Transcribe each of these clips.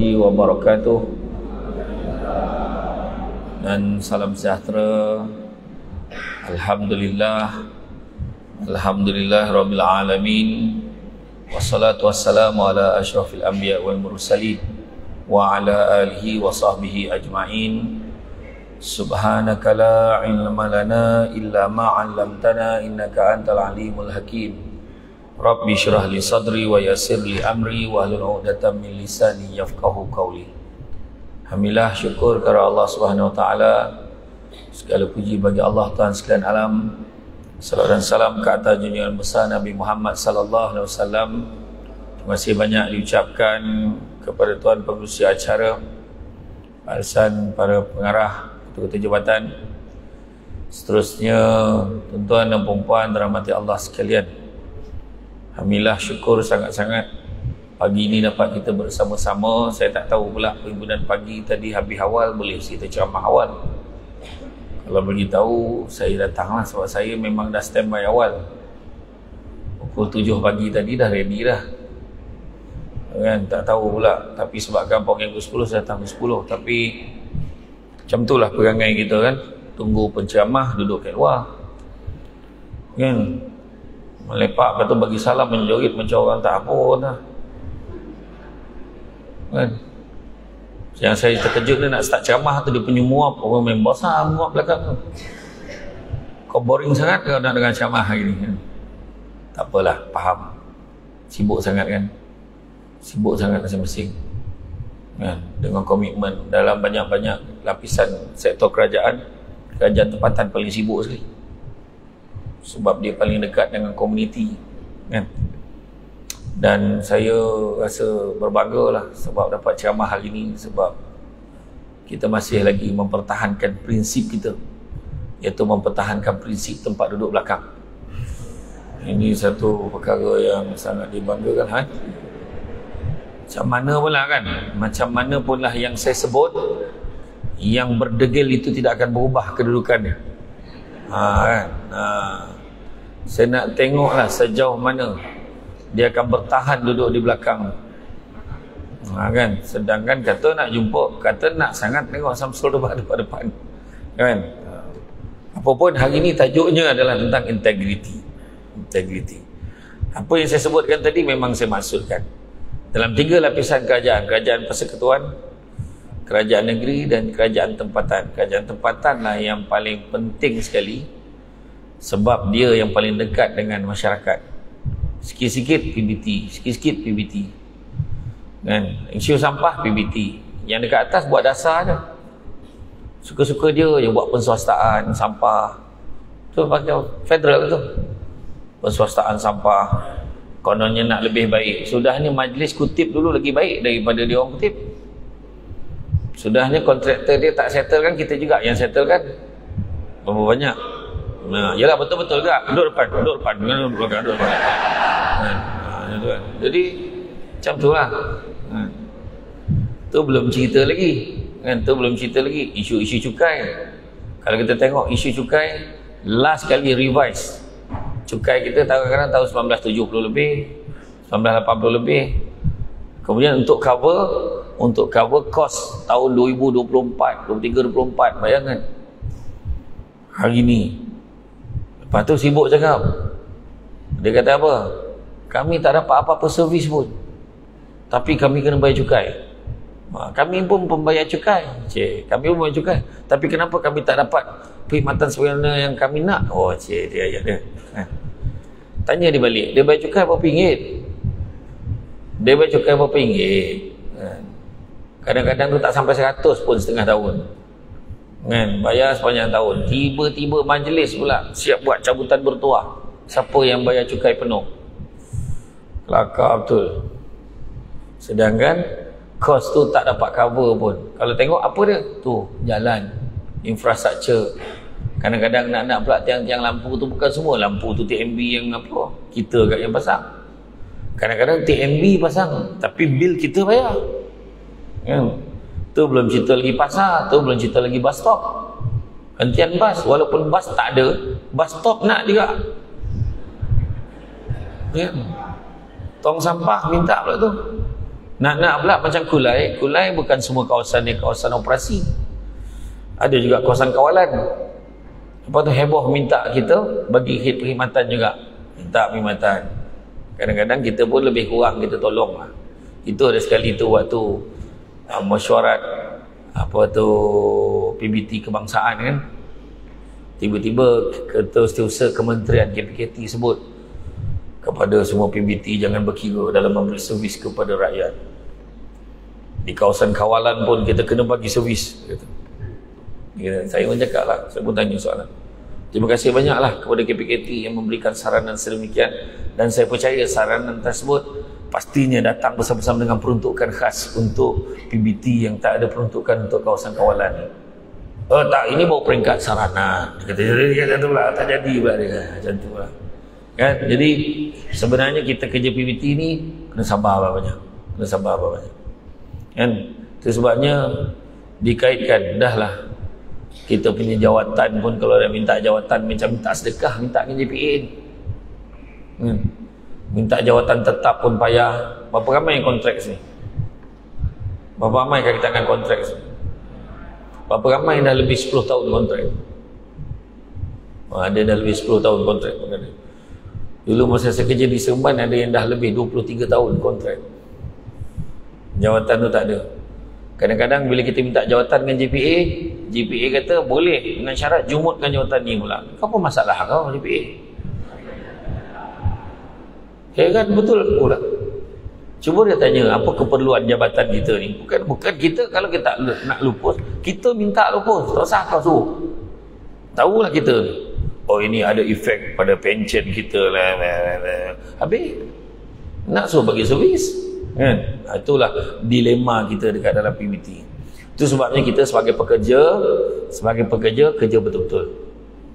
wabarakatuh. Dan salam sejahtera. Alhamdulillah. Alhamdulillah Rabbil Alamin. Wassalatu wassalamu ala ashrafil anbiya wal mursalin Wa ala alihi wa sahbihi ajma'in. Subhanaka la ilma lana illa ma'allamtana innaka antal alimul hakim Rabbi syrah li sadri wa yasir li amri wa hlul 'uqdatam min lisani yafqahu qawli. Alhamdulillah syukur kepada Allah Subhanahu wa taala. Segala puji bagi Allah Tuhan sekalian alam. Salam dan salam ke atas junjungan besar Nabi Muhammad sallallahu alaihi wasallam. Terima kasih banyak diucapkan kepada tuan pengurusi acara barisan para pengarah ketua-ketua jabatan seterusnya tuan-tuan dan puan-puan dirahmati Allah sekalian Alhamdulillah syukur sangat-sangat. Pagi ini dapat kita bersama-sama. Saya tak tahu pula perhimpunan pagi tadi habis awal boleh kita ceramah awal. Kalau beritahu saya datanglah sebab saya memang dah standby awal. Pukul 7 pagi tadi dah ready dah. Kan tak tahu pula. Tapi sebabkan pukul 10 saya datang 10 tapi macam itulah perangai kita kan. Tunggu penceramah duduk kat luar. Kan melepak tu bagi salam menjorit macam orang tak apa dah kan? Yang saya terkejut ni nak start ceramah tu dia punya muap orang main besar muap belakang tu. Kau boring sangat kau nak dengar ceramah hari ni? Kan? tak apalah faham. Sibuk sangat kan? Sibuk sangat masing-masing. Kan? Dengan komitmen dalam banyak-banyak lapisan sektor kerajaan kerajaan tempatan paling sibuk sekali sebab dia paling dekat dengan komuniti. Kan? Dan saya rasa berbangga lah sebab dapat ceramah hari ini sebab kita masih lagi mempertahankan prinsip kita iaitu mempertahankan prinsip tempat duduk belakang. Ini satu perkara yang sangat dibanggakan ha? macam mana pula kan? Macam mana pula yang saya sebut yang berdegil itu tidak akan berubah kedudukannya ha, kan? ha, saya nak tengoklah sejauh mana dia akan bertahan duduk di belakang. Ha, kan? Sedangkan kata nak jumpa kata nak sangat tengok Samsul depan depan depan. Kan? Apapun hari ini tajuknya adalah tentang integriti. Integriti. Apa yang saya sebutkan tadi memang saya maksudkan. Dalam tiga lapisan kerajaan kerajaan persekutuan kerajaan negeri dan kerajaan tempatan. Kerajaan tempatan lah yang paling penting sekali sebab dia yang paling dekat dengan masyarakat. Sikit-sikit PBT sikit-sikit PBT kan? Isu sampah PBT yang dekat atas buat dasar je. Suka-suka dia yang buat penswastaan sampah. Tu pakai federal tu. Penswastaan sampah. Kononnya nak lebih baik. Sudahnya majlis kutip dulu lagi baik daripada dia orang kutip sudahnya kontraktor dia tak settle kan kita juga yang settle kan berapa banyak Nah, yalah betul-betul juga. Duduk depan, duduk depan, duduk depan, duduk depan. Ha, ha, Jadi macam tu lah. Ha. Tu belum cerita lagi. Kan tu belum cerita lagi isu-isu cukai. Kalau kita tengok isu cukai last kali revise cukai kita kadang-kadang tahun 1970 lebih 1980 lebih kemudian untuk cover untuk cover cost tahun 2024 23 24 bayangkan hari ni Lepas tu sibuk cakap. Dia kata apa? Kami tak dapat apa-apa servis pun. Tapi kami kena bayar cukai. Ha, kami pun pembayar cukai. Cik, kami pun bayar cukai. Tapi kenapa kami tak dapat perkhidmatan sebagaimana yang kami nak? Oh, cik, dia ayat dia. Ha. Tanya dia balik. Dia bayar cukai berapa ringgit? Dia bayar cukai berapa ringgit? Kadang-kadang tu tak sampai 100 pun setengah tahun. Kan? Bayar sepanjang tahun. Tiba-tiba majlis pula siap buat cabutan bertuah. Siapa yang bayar cukai penuh? Kelakar betul. Sedangkan kos tu tak dapat cover pun. Kalau tengok apa dia? Tu jalan. Infrastruktur kadang-kadang nak-nak pula tiang-tiang lampu tu bukan semua. Lampu tu TMB yang apa? Kita kat yang pasang. Kadang-kadang TMB pasang tapi bil kita bayar kan Tu belum cerita lagi pasar, tu belum cerita lagi bus stop. Hentian bas, walaupun bas tak ada, bus stop nak juga. Ya. Tong sampah minta pula tu. Nak-nak pula macam Kulai, Kulai bukan semua kawasan ni kawasan operasi. Ada juga kawasan kawalan. Lepas tu heboh minta kita bagi perkhidmatan juga. Minta perkhidmatan. Kadang-kadang kita pun lebih kurang kita tolong lah. Itu ada sekali tu waktu uh, mesyuarat. Apa tu PBT kebangsaan kan. Tiba-tiba ketua setiausaha kementerian KPKT sebut kepada semua PBT jangan berkira dalam memberi servis kepada rakyat. Di kawasan kawalan pun kita kena bagi servis kata. Ya, saya pun cakap lah. Saya pun tanya soalan. Terima kasih banyaklah kepada KPKT yang memberikan saranan sedemikian. Dan saya percaya saranan tersebut pastinya datang bersama-sama dengan peruntukan khas untuk PBT yang tak ada peruntukan untuk kawasan kawalan. Oh tak ini bawa peringkat sarana. Dia kata macam tu lah tak jadi pula dia. Macam tu lah. Kan? Jadi sebenarnya kita kerja PBT ni kena sabar apa banyak. Kena sabar apa banyak. Kan? Itu sebabnya dikaitkan dah lah. Kita punya jawatan pun kalau dia minta jawatan macam minta sedekah minta ke JPA hmm. Minta jawatan tetap pun payah. Berapa ramai yang kontrak ni berapa ramai kita akan kontrak ni berapa ramai yang dah lebih 10 tahun kontrak? Ada dah lebih 10 tahun kontrak dulu masa saya kerja di Seremban ada yang dah lebih 23 tahun kontrak. Jawatan tu tak ada. Kadang-kadang bila kita minta jawatan dengan JPA JPA kata boleh dengan syarat jumutkan jawatan ni pula. Apa masalah kau JPA ya kan betul. Pula cuba dia tanya apa keperluan jabatan kita ni? Bukan bukan kita kalau kita nak lupus kita minta lupus. Tak usah kau suruh. Tahulah kita. Oh ini ada efek pada pension kita lah habis nak suruh bagi servis kan? Ha, itulah dilema kita dekat dalam PBT itu sebabnya kita sebagai pekerja sebagai pekerja kerja betul-betul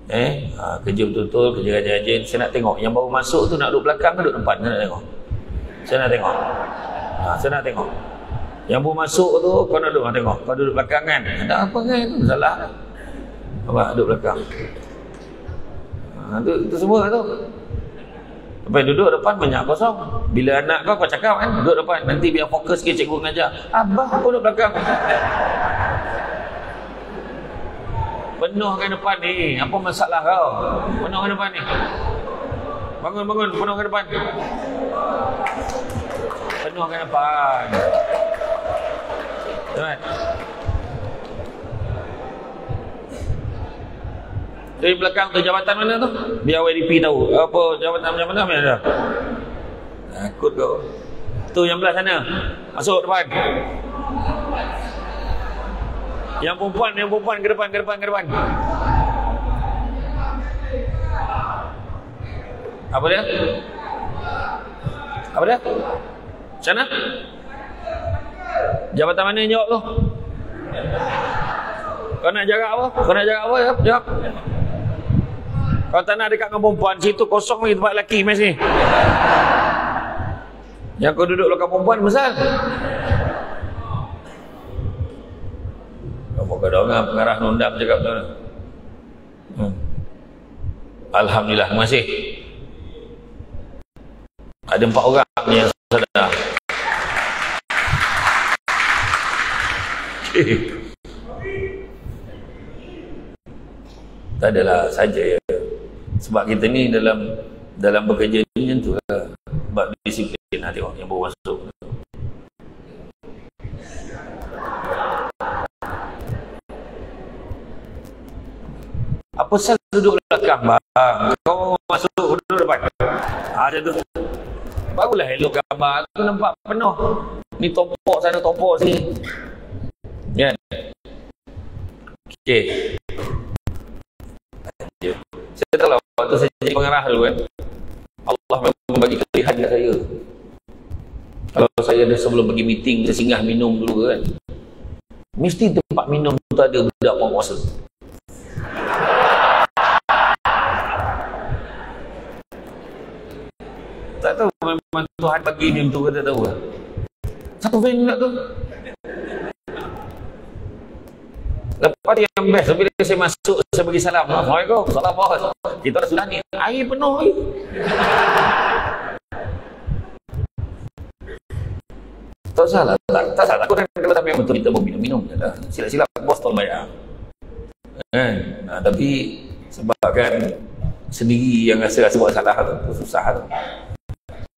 eh? Ha, kerja betul-betul kerja rajin-rajin. Saya nak tengok. Yang baru masuk tu nak duduk belakang ke duduk depan? Saya nak tengok. Saya nak tengok. Ha, saya nak tengok. Yang baru masuk tu kau nak duduk tengok. Kau duduk belakang kan? Ada apa kan? Salah apa duduk belakang. Ha, itu, itu semua tu. Sampai duduk depan banyak kosong. Bila anak kau kau cakap kan, duduk depan. Nanti biar fokus sikit cikgu mengajar. Abah aku duduk belakang. Penuhkan depan ni. Apa masalah kau? Penuhkan depan ni. Bangun, bangun. Penuhkan depan. Penuhkan depan. Tuan. Dari belakang tu jabatan mana tu? Biar YDP tahu. Apa jabatan macam mana? Mana? Takut kau. Tu yang belah sana. Masuk depan. Yang perempuan, yang perempuan ke depan, ke depan, ke depan. Apa dia? Apa dia? Sana? Jabatan mana yang jawab tu? Kau nak jaga apa? Kau nak jaga apa? Jawab. jawab. Kalau tak nak dekat dengan perempuan, situ kosong lagi tempat lelaki mes ni. Yang kau duduk dekat perempuan, mesal. Kamu kata orang pengarah nundam cakap tu. Hmm. Alhamdulillah, kasih. Ada empat orang yang sedar. tak adalah saja ya sebab kita ni dalam dalam bekerja ni macam tu lah sebab disiplin lah tengok yang baru masuk apa sel duduk belakang bang kau masuk duduk depan macam tu barulah elok gambar aku nampak penuh ni tompok sana tompok sini kan Okay. Saya tahu lah waktu saya jadi pengarah dulu kan. Allah memang bagi kelebihan kat saya. Kalau saya ada sebelum pergi meeting, saya singgah minum dulu kan. Mesti tempat minum tu ada budak puasa. Tak tahu memang Tuhan bagi ni untuk kita tahu lah. Satu van nak tu. Lepas yang best, bila saya masuk, saya bagi salam. Assalamualaikum. Salam bos. Kita dah sudah ni. Air penuh. Eh. Tak salah, tak, tak salah. Korang kalau tak memang betul kita minum-minum je lah. Silap-silap bos tolong bayar. Kan? Nah, tapi sebab kan sendiri yang rasa-rasa buat salah tu susah tu.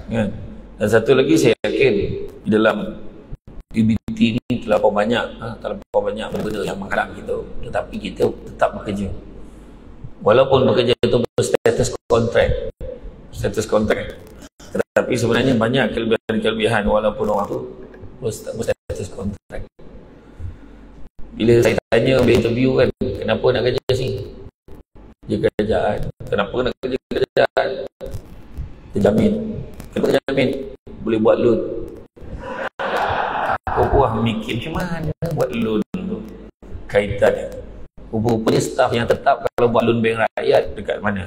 Kan? Dan satu lagi saya yakin di dalam UBT ni terlalu banyak ha, terlalu banyak benda yang menghalang kita. Tetapi kita tetap bekerja. Walaupun bekerja itu berstatus kontrak. Status kontrak. Tetapi sebenarnya banyak kelebihan-kelebihan walaupun orang tu berstatus kontrak. Bila saya tanya interview kan kenapa nak kerja sini? Kerja kerajaan kenapa nak kerja kerajaan terjamin kenapa terjamin boleh buat loan. Aku buah mikir macam mana buat loan tu? Kaitan rupa-rupanya staff yang tetap kalau buat loan bank rakyat dekat mana?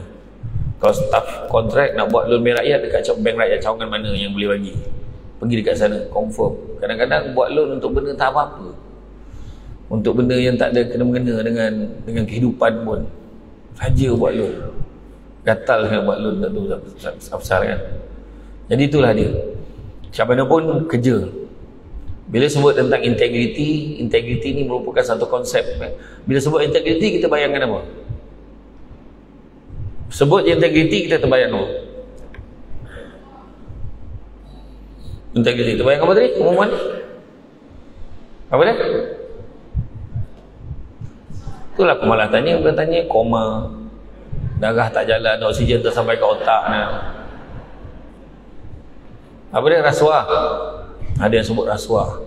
Kalau staff kontrak nak buat loan bank rakyat dekat bank rakyat cawangan mana yang boleh bagi? Pergi dekat sana confirm. Kadang-kadang buat loan untuk benda tak apa-apa. Untuk benda yang tak ada kena-mengena dengan dengan kehidupan pun. Saja buat loan. Gatal kan buat loan tak tahu apa kan jadi itulah dia. Siapa mana pun kerja. Bila sebut tentang integriti integriti ni merupakan satu konsep bila sebut integriti kita bayangkan apa? Sebut integriti kita terbayang apa? Integriti. Terbayang apa tadi umuman apa dia? Itulah aku malah tanya bukan tanya koma. Darah tak jalan oksigen tak sampai ke otak nah. Apa dia? Rasuah. Ada yang sebut rasuah.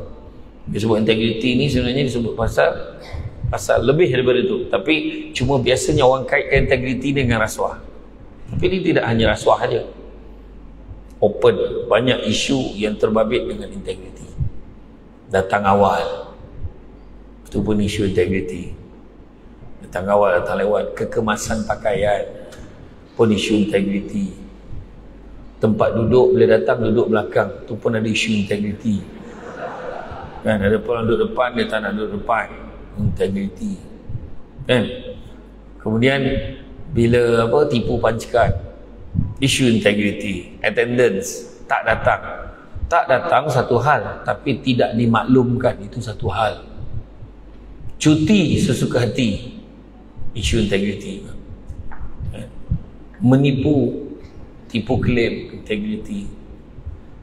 Dia sebut integriti ni sebenarnya disebut pasal pasal lebih daripada itu tapi cuma biasanya orang kaitkan integriti dengan rasuah. Tapi ini tidak hanya rasuah saja. Open. Banyak isu yang terbabit dengan integriti. Datang awal. Itu pun isu integriti. Datang awal datang lewat. Kekemasan pakaian pun isu integriti tempat duduk bila datang duduk belakang. Tu pun ada isu integriti. Kan ada orang duduk depan dia tak nak duduk depan. Integriti. Kan? Kemudian bila apa tipu pancakan isu integriti attendance tak datang. Tak datang satu hal tapi tidak dimaklumkan itu satu hal. Cuti sesuka hati isu integriti. Eh? menipu tipu klaim integriti.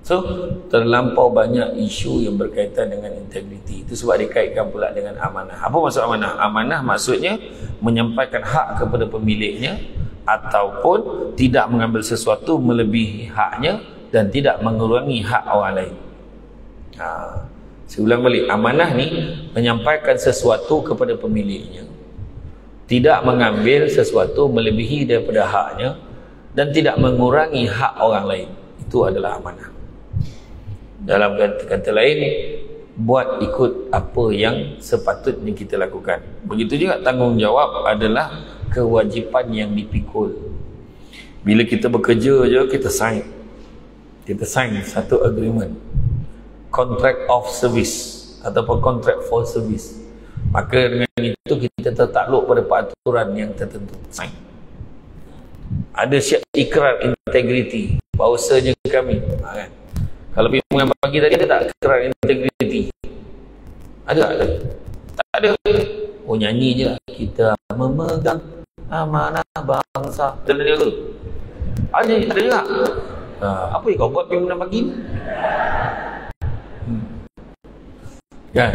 So terlampau banyak isu yang berkaitan dengan integriti. Itu sebab dikaitkan pula dengan amanah. Apa maksud amanah? Amanah maksudnya menyampaikan hak kepada pemiliknya ataupun tidak mengambil sesuatu melebihi haknya dan tidak mengurangi hak orang lain. Ha. saya ulang balik. Amanah ni menyampaikan sesuatu kepada pemiliknya. Tidak mengambil sesuatu melebihi daripada haknya dan tidak mengurangi hak orang lain. Itu adalah amanah. Dalam kata-kata lain buat ikut apa yang sepatutnya kita lakukan. Begitu juga tanggungjawab adalah kewajipan yang dipikul. Bila kita bekerja je kita sign. Kita sign satu agreement. Contract of service ataupun contract for service. Maka dengan itu kita tertakluk pada peraturan yang tertentu. Sign ada siap ikrar integriti. Bahawasanya kami. Ha, kan? kalau pimpinan pagi tadi ada tak ikrar integriti? Ada ada? Tak ada. Oh nyanyi je lah. Kita memegang amanah bangsa. Ada dia tu? Ada tak ada juga. Ha, apa yang kau buat pimpinan pagi hmm. kan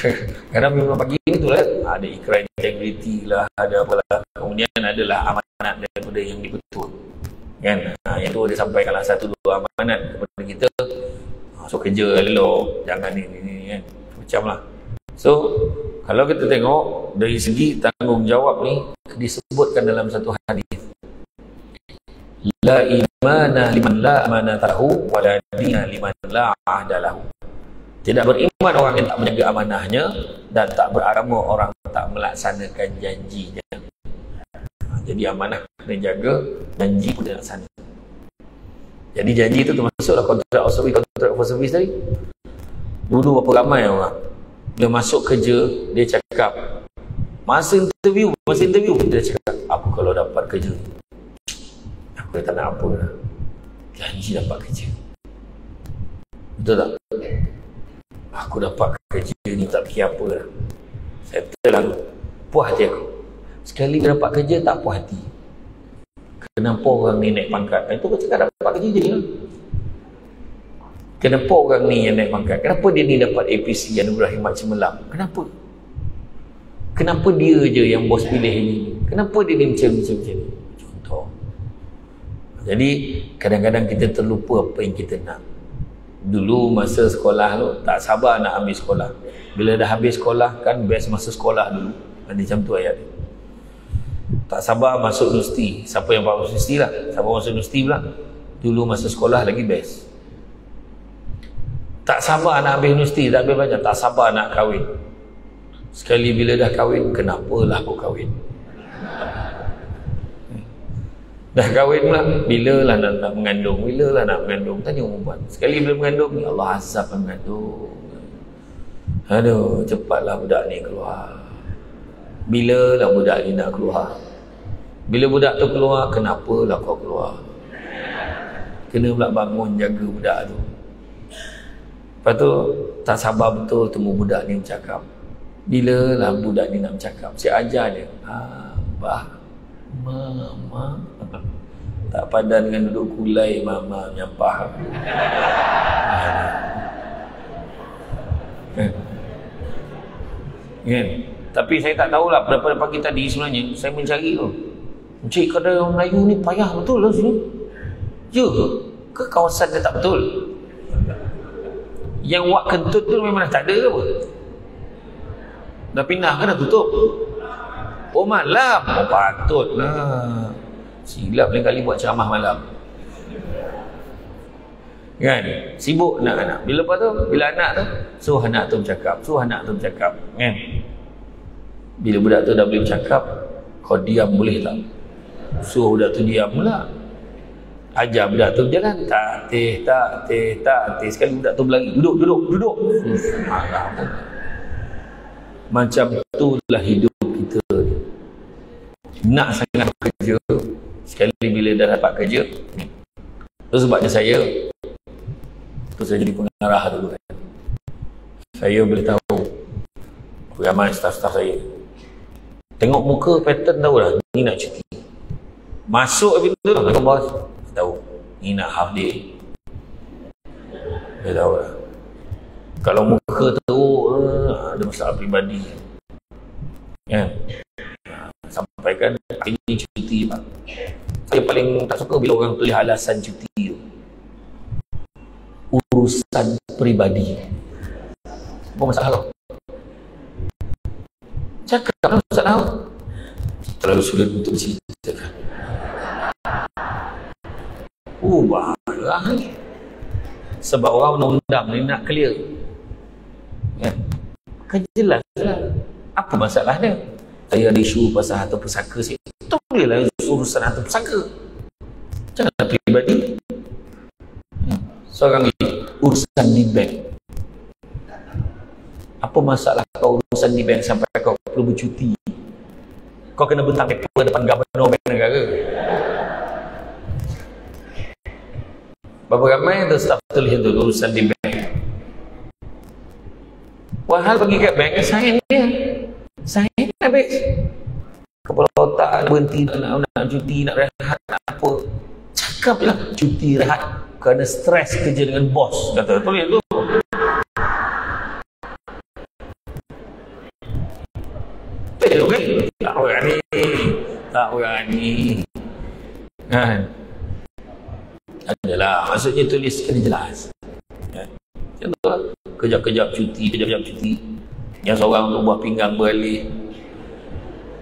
Kadang memang pagi tu lah Ada ikrar integriti lah Ada apa lah Kemudian adalah amanat daripada yang dibetul Kan? Ha, Yang tu dia sampaikanlah satu dua amanat kepada kita. Ha, So kerja lelo Jangan ni ni ni kan? Macam lah. So Kalau kita tengok Dari segi tanggungjawab ni Disebutkan dalam satu hadis. La imana liman la amana tahu Wala dina liman la ahdalahu tidak beriman orang yang tak menjaga amanahnya dan tak beragama orang tak melaksanakan janjinya. Jadi amanah kena jaga, janji pun dilaksana. Jadi janji itu termasuklah kontrak of service, kontrak for service tadi. Dulu berapa ramai orang. Dia masuk kerja, dia cakap, masa interview, masa interview, dia cakap, aku kalau dapat kerja, aku tak nak apa lah. Janji dapat kerja Betul tak? Aku dapat kerja ni tak fikir apa lah. Settle lah. Puas hati aku. Sekali dapat kerja tak puas hati. Kenapa orang ni naik pangkat? Itu kau cakap dapat kerja je lah. Kenapa orang ni yang naik pangkat? Kenapa dia ni dapat APC Anugerah Himat Cemerlang? Kenapa? Kenapa dia je yang bos pilih ini? Kenapa dia ni macam-macam macam ni? Contoh. Jadi kadang-kadang kita terlupa apa yang kita nak. Dulu masa sekolah tu tak sabar nak habis sekolah. Bila dah habis sekolah kan best masa sekolah dulu. Ada macam tu ayat dia. Tak sabar masuk universiti. Siapa yang masuk universiti lah. Siapa masuk universiti pula. Dulu masa sekolah lagi best. Tak sabar nak habis universiti, tak habis banyak. Tak sabar nak kahwin. Sekali bila dah kahwin, kenapalah aku kahwin? Dah kahwin pula, bila lah nak, nak mengandung? Bila lah nak mengandung? Tanya perempuan. Sekali bila mengandung, ya Allah azab mengandung. Aduh, cepatlah budak ni keluar. Bila lah budak ni nak keluar? Bila budak tu keluar, kenapalah kau keluar? Kena pula bangun jaga budak tu. Lepas tu tak sabar betul temu budak ni bercakap. Bila lah budak ni nak bercakap, saya ajar dia. Abah, mama. Tak padan dengan duduk kulai mama nyampah. Kan? Kan? Tapi saya tak tahulah pada pagi tadi sebenarnya saya mencari tu. Encik kedai orang Melayu ni payah betul lah sini. Ya ke? Ke kawasan dia tak betul? yang wak kentut tu memang dah tak ada ke apa dah pindah ke dah tutup oh malam. Oh patutlah silap lain kali buat ceramah malam. Kan? Sibuk nak anak. Bila apa tu? Bila anak tu? Suruh anak tu bercakap. Suruh anak tu bercakap. Kan? Bila budak tu dah boleh bercakap kau diam boleh tak? Suruh budak tu diam pula. Ajar budak tu jalan tak teh tak teh tak teh. Sekali budak tu berlari. Duduk duduk duduk. Marah pun. Macam itulah hidup kita nak sangat kerja sekali bila dah dapat kerja tu sebabnya saya tu saya jadi pengarah dulu kan. Saya boleh tahu ramai staff-staff saya. Tengok muka pattern tahu lah ni nak cuti. Masuk habis tu lah bos tahu ni nak half day. Dia tahu lah. Kalau muka tu uh, ada masalah peribadi. Kan sampaikan hari ni cuti pak saya paling tak suka bila orang tulis alasan cuti tu urusan peribadi apa masalah cakap masalah terlalu sulit untuk diceritakan Oh, marah ni. Sebab orang undang-undang ni nak clear. Ya. Kan jelas lah. Apa masalahnya? Saya ada isu pasal harta pusaka saya. Tulislah urusan harta pusaka. Jangan pribadi. Ya. Seorang ni, urusan di bank. Apa masalah kau urusan di bank sampai kau perlu bercuti? Kau kena bentang paper depan gubernur bank negara. Berapa ramai tu staff tulis tu urusan di bank. Wahal pergi kat bank, saya dia. Habis. Kepala otak nak berhenti, nak, nak cuti, nak rehat, nak apa. Cakaplah cuti rehat kerana stres kerja dengan bos. Kata, tulis tu. Eh, okay. Tak berani. Tak berani. Kan? adalah maksudnya tulis kena jelas ya. contoh kejap-kejap cuti kejap-kejap cuti yang seorang tu buah pinggang beralih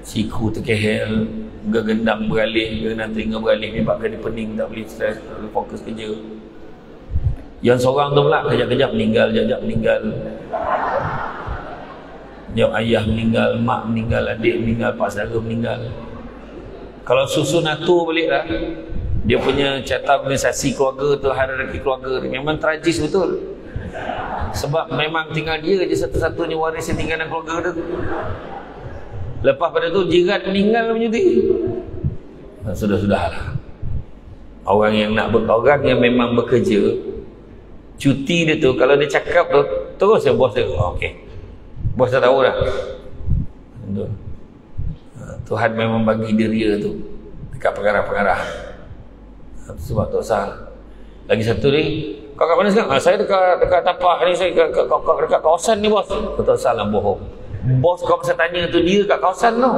siku terkehel gegendam beralih gegendam telinga beralih menyebabkan dia pening tak boleh stres tak boleh fokus kerja. Yang seorang tu pula kejap-kejap meninggal kejap-kejap meninggal. Yang ayah meninggal, mak meninggal, adik meninggal, pak saudara meninggal. Kalau susun atur balik lah, dia punya cetak organisasi keluarga tu hierarki keluarga tu memang tragis betul. Sebab memang tinggal dia je satu-satunya waris yang tinggal dalam keluarga tu lepas pada tu jiran meninggal menyuti sudah-sudah lah orang yang nak orang yang memang bekerja cuti dia tu kalau dia cakap tu terus ya bos dia oh, okey. Bos dah tahu dah. Ha, Tuhan memang bagi dia tu dekat pengarah-pengarah. Ha, sebab tak usah lagi satu ni kau kat mana sekarang? Ha, saya dekat dekat tapak ni saya dekat, dekat, dekat, dekat kawasan ni bos. Tak usah bohong bos kau pasal tanya tu dia kat kawasan tu.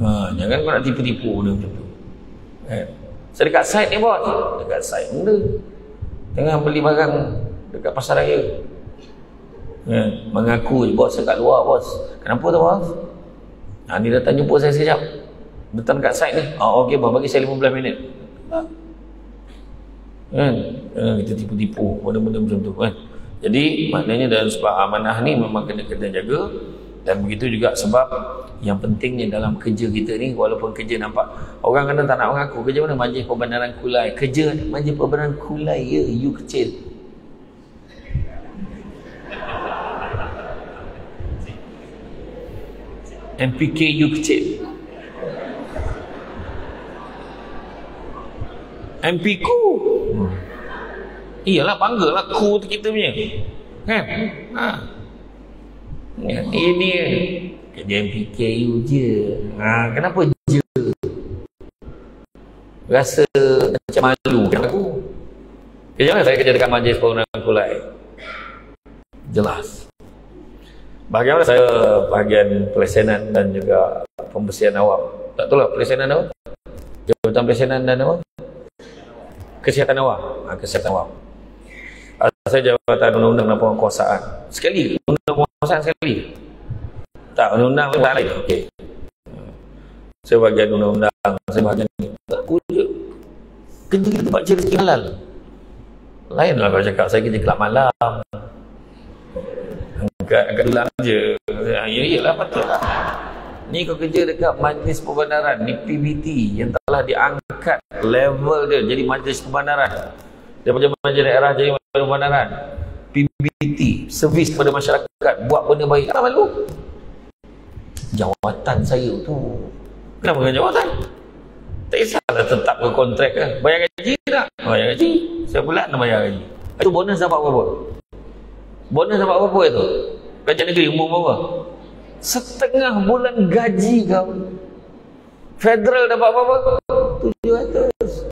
Ha, jangan kau nak tipu-tipu dia macam tu. Eh. saya dekat site ni bos. Dekat site benda. Tengah beli barang dekat pasar raya. Ya, mengaku bos saya kat luar bos. Kenapa tu bos? Ha, ni datang jumpa saya sekejap. Datang kat site ni? Oh, ok bos bagi saya 15 minit. Ha. kan ha, kita tipu-tipu benda-benda macam tu kan jadi maknanya dalam sebab amanah ni memang kena kena jaga. Dan begitu juga sebab yang pentingnya dalam kerja kita ni walaupun kerja nampak orang kena tak nak mengaku kerja mana? Majlis perbandaran kulai. Kerja majlis perbandaran kulai ya you kecil. MPK you kecil. MP ku hmm. Iyalah bangga lah. Ku tu kita punya. Kan? Ha. ini kerja MPKU je. Ha, kenapa je? Rasa macam malu. Kan aku kerja mana saya kerja dekat majlis perundangan kulai? Jelas. Bahagian mana saya bahagian pelesenan dan juga pembersihan awam? Tak tahu lah pelesenan awam jabatan pelesenan dan awam kesihatan awam. Ha, kesihatan awam saya jabatan undang-undang dan penguasaan. Sekali. Undang-undang penguasaan sekali. Tak undang-undang tak lain. Okey. Saya bagian undang-undang saya bagian ni. Tak je kerja kita buat rezeki halal. Lain lah kalau cakap. Saya kerja kelab malam. Angkat angkat dulang je. Ya iyalah patut. Lah ni kau kerja dekat majlis perbandaran ni PBT yang telah diangkat level dia jadi majlis perbandaran daripada majlis daerah jadi majlis perbandaran PBT servis kepada masyarakat. Buat benda baik. Tak malu? Jawatan saya tu. Kenapa dengan jawatan? Tak kisahlah tetap ke kontrak ke. Bayar gaji tak? Bayar gaji. Saya pula nak bayar gaji. Itu bonus dapat berapa? Bonus dapat berapa itu? Kerja negeri umur berapa? Setengah bulan gaji kau. Federal dapat tujuh ratus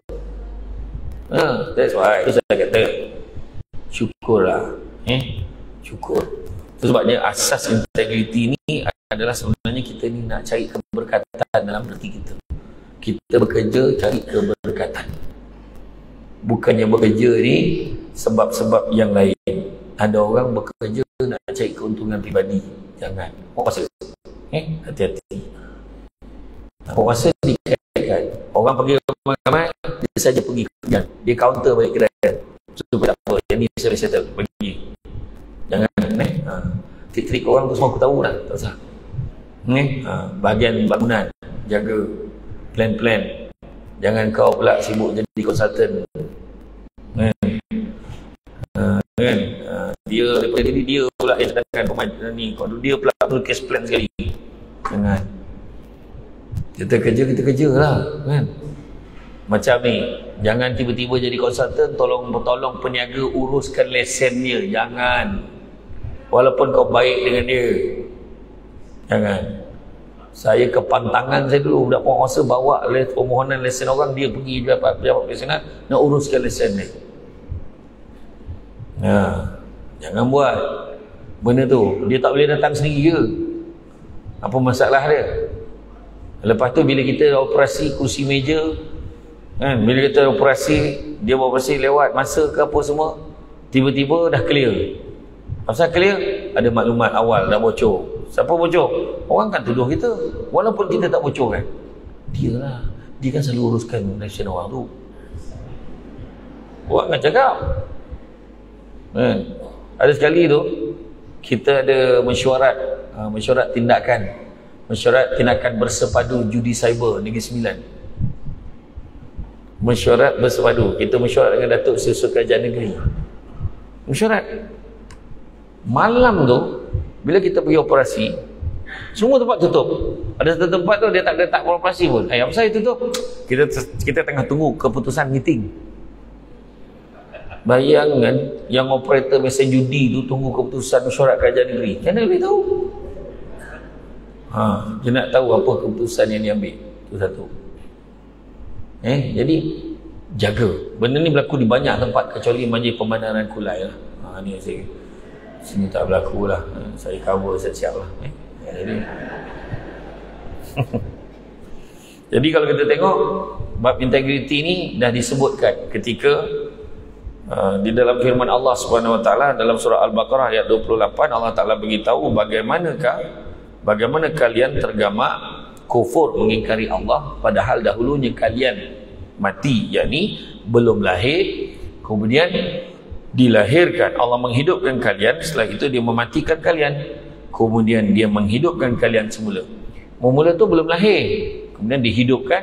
ha, that's why itu saya kata syukurlah eh syukur itu sebabnya asas integriti ni adalah sebenarnya kita ni nak cari keberkatan dalam hati kita. Kita bekerja cari keberkatan. Bukannya bekerja ni sebab-sebab yang lain. Ada orang bekerja nak cari keuntungan pribadi. Jangan. Puasa. Eh, hati-hati. Puasa dikaitkan. Orang pergi ramai-ramai, dia saja pergi kerja. Dia counter balik kedai. Supaya tak apa. Yang ni saya settle. Pergi. Jangan. Eh? Ha. Trik-trik orang tu semua aku tahu dah. Tak usah ni ha, bahagian bangunan jaga plan-plan jangan kau pula sibuk jadi konsultan kan ha, kan ha, dia daripada diri dia pula yang sedangkan pemain ni kalau dia pula melukis plan sekali jangan kita kerja kita kerja lah kan macam ni jangan tiba-tiba jadi konsultan tolong tolong peniaga uruskan lesen dia jangan walaupun kau baik dengan dia Jangan. Saya kepantangan saya dulu budak penguasa bawa permohonan lesen orang dia pergi dapat pejabat pesanan nak uruskan lesen ni. Ya. Jangan buat benda tu. Dia tak boleh datang sendiri ke? Apa masalah dia? Lepas tu bila kita operasi kursi meja kan bila kita operasi dia operasi lewat masa ke apa semua tiba-tiba dah clear. Pasal clear ada maklumat awal dah bocor Siapa bocor? Orang kan tuduh kita. Walaupun kita tak bocor kan. Dia lah. Dia kan selalu uruskan nation orang tu. Orang kan cakap. Hmm. Ada sekali tu, kita ada mesyuarat. Uh, mesyuarat tindakan. Mesyuarat tindakan bersepadu judi cyber Negeri Sembilan. Mesyuarat bersepadu. Kita mesyuarat dengan Datuk Sesuai Kerajaan Negeri. Mesyuarat. Malam tu, bila kita pergi operasi semua tempat tutup ada satu tempat tu dia tak ada tak beroperasi pun eh apa saya tutup kita kita tengah tunggu keputusan meeting Bayangkan yang operator mesin judi tu tunggu keputusan mesyuarat kerajaan negeri. Mana boleh tahu? Ha, dia nak tahu apa keputusan yang dia ambil. Itu satu. Eh, jadi jaga. Benda ni berlaku di banyak tempat kecuali majlis pemandangan kulai lah. Ha, ni saya sini tak berlaku lah. Ha, saya cover siap-siap lah. Eh, jadi jadi kalau kita tengok bab integriti ni dah disebutkan ketika Uh, di dalam firman Allah Subhanahu wa taala dalam surah Al-Baqarah ayat 28 Allah taala beritahu bagaimanakah bagaimana kalian tergamak kufur mengingkari Allah padahal dahulunya kalian mati yakni belum lahir kemudian dilahirkan. Allah menghidupkan kalian setelah itu dia mematikan kalian kemudian dia menghidupkan kalian semula. Memula tu belum lahir kemudian dihidupkan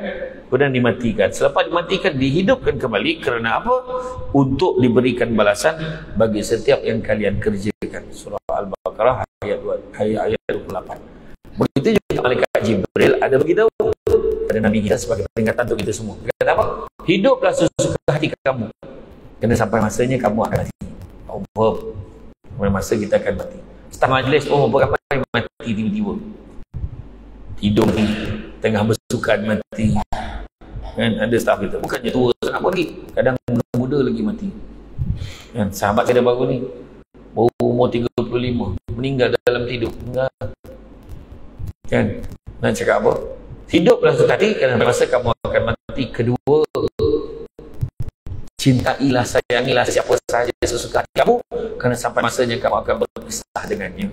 kemudian dimatikan. Selepas dimatikan dihidupkan kembali kerana apa? Untuk diberikan balasan bagi setiap yang kalian kerjakan. Surah al-baqarah ayat 2 ayat 28 begitu juga malaikat jibril ada beritahu pada nabi kita sebagai peringatan untuk kita semua. Dia kata apa? Hiduplah sesuka hati kamu. Kena sampai masanya kamu akan mati. Apa sampai masa kita akan mati. Setengah majlis pun beberapa mati tiba-tiba? Tidur ni tengah bersukan mati. Kan ada staff kita. Bukannya tua pun lagi. Kadang muda-muda lagi mati. Kan sahabat kita baru ni baru umur 35 meninggal dalam tidur. Enggak kan? Nak cakap apa? Hiduplah sekali kerana masa kamu akan mati kedua. Cintailah sayangilah siapa sahaja sesuka hati kamu kerana sampai masanya kamu akan berpisah dengannya.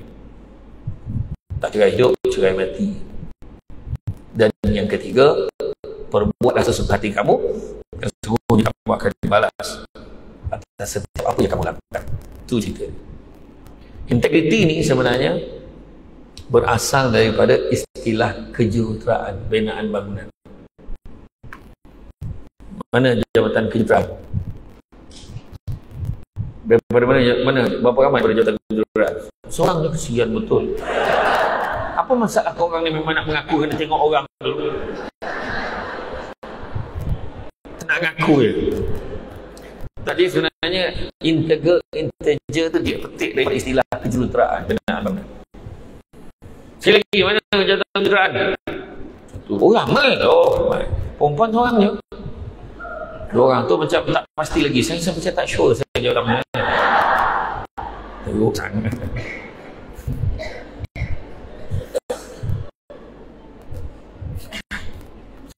Tak cerai hidup cerai mati. Dan yang ketiga perbuatlah sesuka hati kamu dan sesungguhnya kamu akan dibalas atas setiap apa yang kamu lakukan. Itu cerita. Integriti ini sebenarnya berasal daripada istilah kejuruteraan binaan bangunan. Mana jabatan kejuruteraan? Daripada mana mana berapa ramai pada jabatan kejuruteraan? Seorang je kesian betul. Apa masalah kau orang ni memang nak mengaku kena tengok orang dulu? Nak ngaku je. Tadi sebenarnya integer integer tu dia petik dari istilah kejuruteraan benar abang sekali lagi mana jabatan kejuruteraan satu. Orang eh oh perempuan seorang je dua orang tu macam tak pasti lagi. Saya sampai tak sure saya jawab mana. Teruk sangat.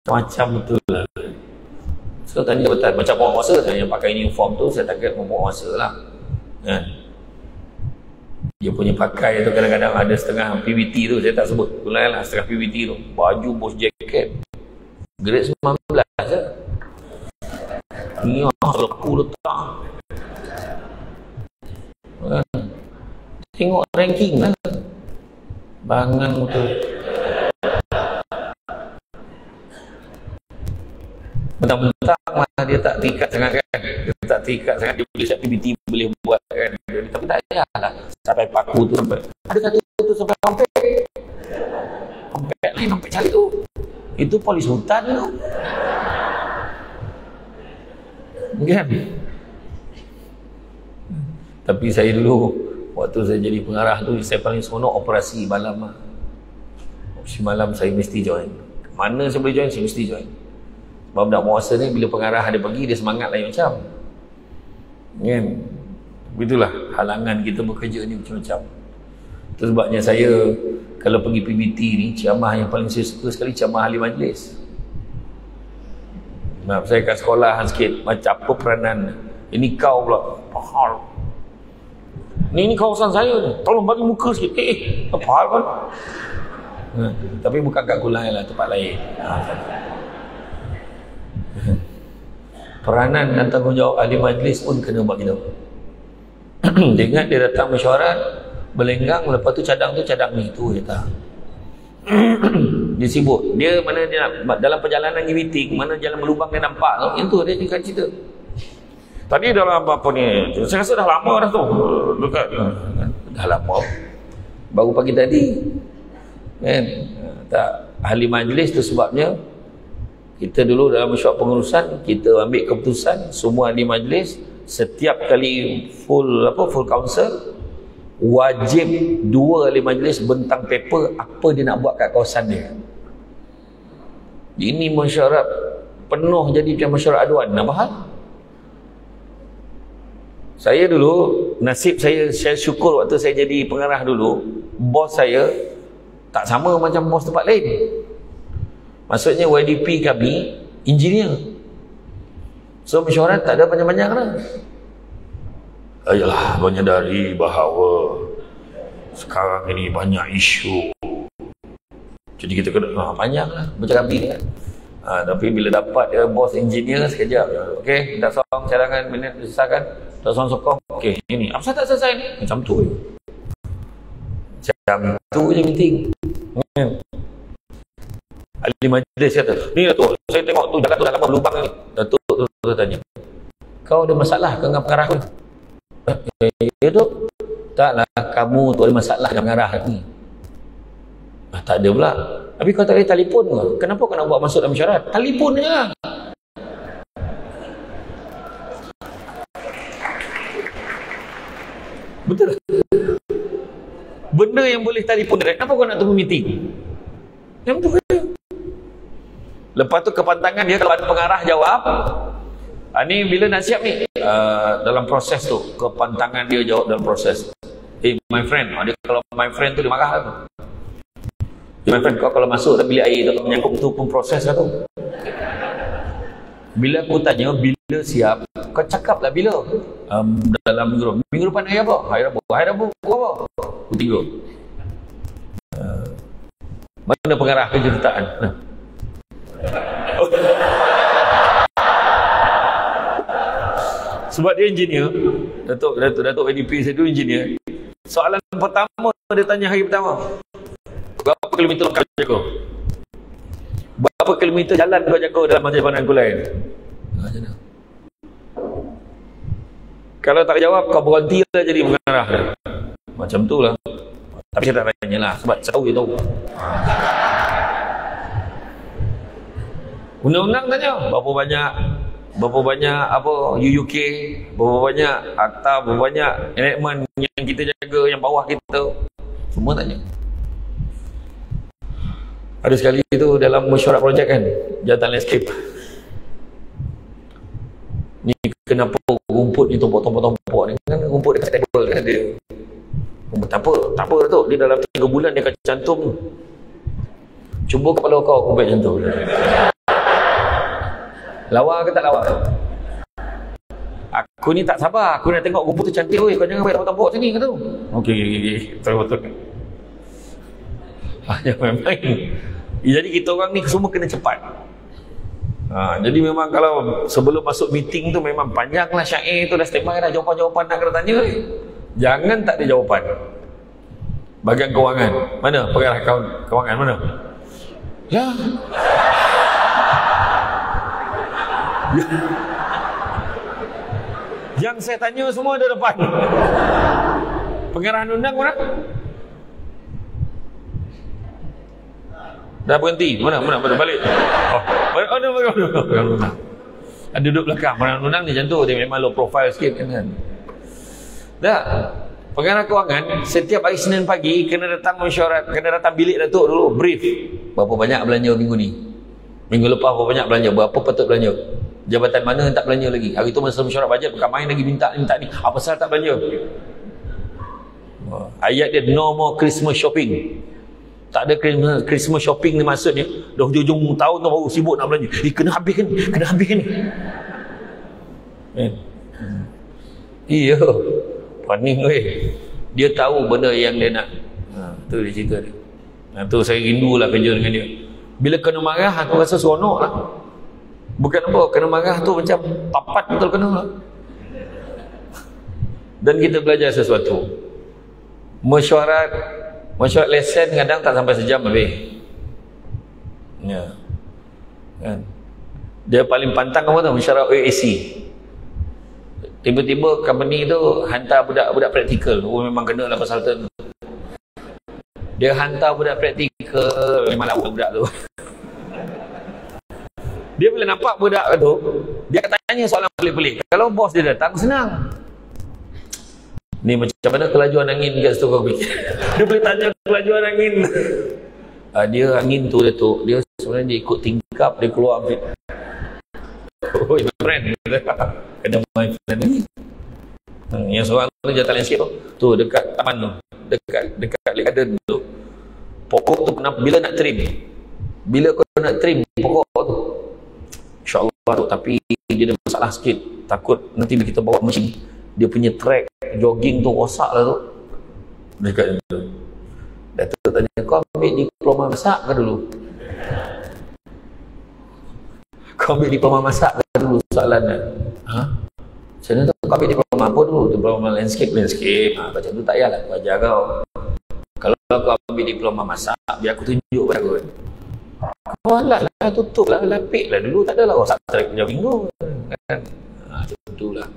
Macam betul lah. So tanya betul. Macam buat masa yang pakai uniform tu saya takut membuat masa lah. Kan dia punya pakai tu kadang-kadang ada setengah PBT tu saya tak sebut. Mulai lah setengah PBT tu. Baju bos jaket. Grade 19 je. Ni ah lepu letak. Kan tengok ranking lah. Bangang betul. Mentang-mentang lah dia tak tingkat sangat kan. Dia tak tingkat sangat Dia boleh PBT boleh buat kan? Tapi tak payah lah. Sampai paku tu sampai Ada satu tu sampai hampir Hampir lain hampir cari tu Itu polis hutan tu. Kan? Tapi saya dulu Waktu saya jadi pengarah tu Saya paling seronok operasi malam lah. Operasi malam saya mesti join. Mana saya boleh join? Saya mesti join. Sebab budak puasa ni bila pengarah ada pergi dia semangat lain macam. Kan? Begitulah halangan kita bekerja ni macam-macam. Itu sebabnya saya kalau pergi PBT ni ceramah yang paling saya suka sekali ceramah ahli majlis. Maaf saya kat sekolah sikit macam apa peranan ini kau pula pahal. Ni ni kawasan saya ni. Tolong bagi muka sikit. Eh, eh apa hal kan? Ha, tapi bukan kat Kulai lah, tempat lain. Ha, peranan dan tanggungjawab ahli majlis pun kena buat kita dia ingat dia datang mesyuarat berlenggang lepas tu cadang tu cadang ni tu je tak dia sibuk. Dia mana dia nak dalam perjalanan pergi meeting mana jalan melubang dia nampak tu yang tu dia tinggal cerita. Tadi dalam apa ni? Saya rasa dah lama dah tu. Dekat dah lama. Baru pagi tadi. Kan? Tak ahli majlis tu sebabnya kita dulu dalam mesyuarat pengurusan kita ambil keputusan semua di majlis setiap kali full apa full council wajib dua ahli majlis bentang paper apa dia nak buat kat kawasan dia. Ini mesyuarat penuh jadi macam mesyuarat aduan apa hal saya dulu nasib saya saya syukur waktu saya jadi pengarah dulu bos saya tak sama macam bos tempat lain maksudnya YDP kami engineer so mesyuarat tak ada panjang-panjang lah Ayolah, menyadari bahawa sekarang ini banyak isu. Jadi kita kena ah, banyak lah bercakap kan. Ha, tapi bila dapat dia bos engineer sekejap. Okey, dah song cadangan minit selesaikan. Dah song sokong. Okey, ini. Apa tak selesai ni? Macam tu je. Macam tu je meeting. Hmm. Ali Majlis kata, ni Datuk, saya tengok tu jalan tu dah lama berlubang ni. Datuk tu, tu, tu, tu tanya. Kau ada masalah ke dengan pengarah tu? Ya tu. Taklah kamu tu ada masalah dengan mengarah ni. Ah, Tak ada pula. Tapi kau tak ada telefon ke? Kenapa kau nak buat masuk dalam syarat? Telefon je lah. Betul Benda yang boleh telefon direct Kenapa kau nak tunggu meeting? Yang tu Lepas tu kepantangan dia Kalau ada pengarah jawab Ha, ni bila nak siap ni? Uh, dalam proses tu. Kepantangan dia jawab dalam proses. Hey, my friend. Ha, dia kalau my friend tu dia marah. Hey, my friend, kau kalau masuk dalam bilik air tu, menyangkut tu pun proses lah tu. Bila aku tanya, bila siap, kau cakap lah bila? Um, dalam minggu. Minggu depan hari apa? Hari Rabu. Hari Rabu, apa? Aku tiga. Uh, mana pengarah kejuruteraan? Nah. Sebab dia engineer. Datuk Datuk Datuk ADP saya tu engineer. Soalan pertama dia tanya hari pertama. Berapa kilometer kau jaga? Berapa kilometer jalan kau jaga dalam macam mana kau lain? Kalau tak jawab kau berhenti lah jadi mengarah. Macam tu lah. Tapi saya tak tanya lah sebab saya tahu dia tahu. Undang-undang tanya. Berapa banyak berapa banyak apa UUK berapa banyak akta berapa banyak enactment yang kita jaga yang bawah kita. Semua tanya. Ada sekali itu dalam mesyuarat projek kan jawatan landscape. Ni kenapa rumput ni tumpuk-tumpuk-tumpuk ni. Kan rumput dekat table kan dia. Rumput tak apa tak apa tu. Dia dalam 3 bulan dia akan cantum. Cuba kepala kau aku macam tu Lawa ke tak lawa? Aku ni tak sabar. Aku nak tengok rumput tu cantik. Oi, kau jangan bayar tampuk sini ke tu? Okey, okey, okey. Betul, betul. Jangan main-main. Jadi kita orang ni semua kena cepat. Ha, jadi memang kalau sebelum masuk meeting tu memang panjanglah syair tu dah standby dah jawapan-jawapan nak kena tanya. Jangan tak ada jawapan. Bagian kewangan. Mana pengarah kewangan mana? Ya. Yang saya tanya semua ada depan. Pengarahan undang mana? Dah berhenti. Mana? Mana? Mana? Balik. Oh, balik. Oh, no, no, no, no. Ada duduk belakang. Pengarahan undang ni macam tu. Dia memang low profile sikit kan. Dah. Pengarah kewangan, setiap hari Senin pagi, kena datang mesyuarat, kena datang bilik Datuk dulu, brief. Berapa banyak belanja minggu ni? Minggu lepas berapa banyak belanja? Berapa patut belanja? Jabatan mana tak belanja lagi? Hari tu masa mesyuarat bajet bukan main lagi minta ni minta ni. Apa salah tak belanja? Ayat dia no more Christmas shopping. Tak ada Christmas shopping ni maksudnya. Dah hujung-hujung tahun tu baru sibuk nak belanja. Eh kena habis ni. Kena habis ni. Eh. Iya. Paning weh. Dia tahu benda yang dia nak. Ha, tu dia cerita dia. Ha, tu saya rindulah kerja dengan dia. Bila kena marah, aku rasa seronok lah. Bukan apa, kena marah tu macam papat betul kena. Dan kita belajar sesuatu. Mesyuarat, mesyuarat lesen kadang tak sampai sejam lebih. Ya. Kan? Dia paling pantang apa tu? Mesyuarat OAC. Tiba-tiba company tu hantar budak-budak praktikal. Oh memang kena lah pasal tu. Dia hantar budak praktikal. Memang lah budak tu. Dia bila nampak budak tu, dia kata tanya soalan pelik-pelik. Kalau bos dia datang, senang. Ni macam mana kelajuan angin kat situ kau dia boleh tanya kelajuan angin. Uh, dia angin tu Datuk, dia sebenarnya dia ikut tingkap, dia keluar. Oh, my friend. Kena my friend ni. Hmm, yang seorang tu jatuh landscape tu. Tu dekat taman tu. Dekat dekat Lake Garden tu. Pokok tu pernah bila nak trim. Bila kau nak trim pokok tu. InsyaAllah tu. Tapi dia ada masalah sikit. Takut nanti bila kita bawa mesin. Dia punya track jogging tu rosak lah tu. Dekat tu. Datuk tanya, kau ambil diploma masak ke dulu? Kau ambil diploma masak ke dulu soalan kan? Ha? Macam tu kau ambil diploma apa dulu? Diploma landscape, landscape. Ha, macam tu tak payahlah aku ajar kau. Kalau kau ambil diploma masak, biar aku tunjuk pada kau. Kau alat lah, tutup lah, lapik lah. Dulu tak adalah rosak track jogging tu. Kan? Ha, macam tu lah.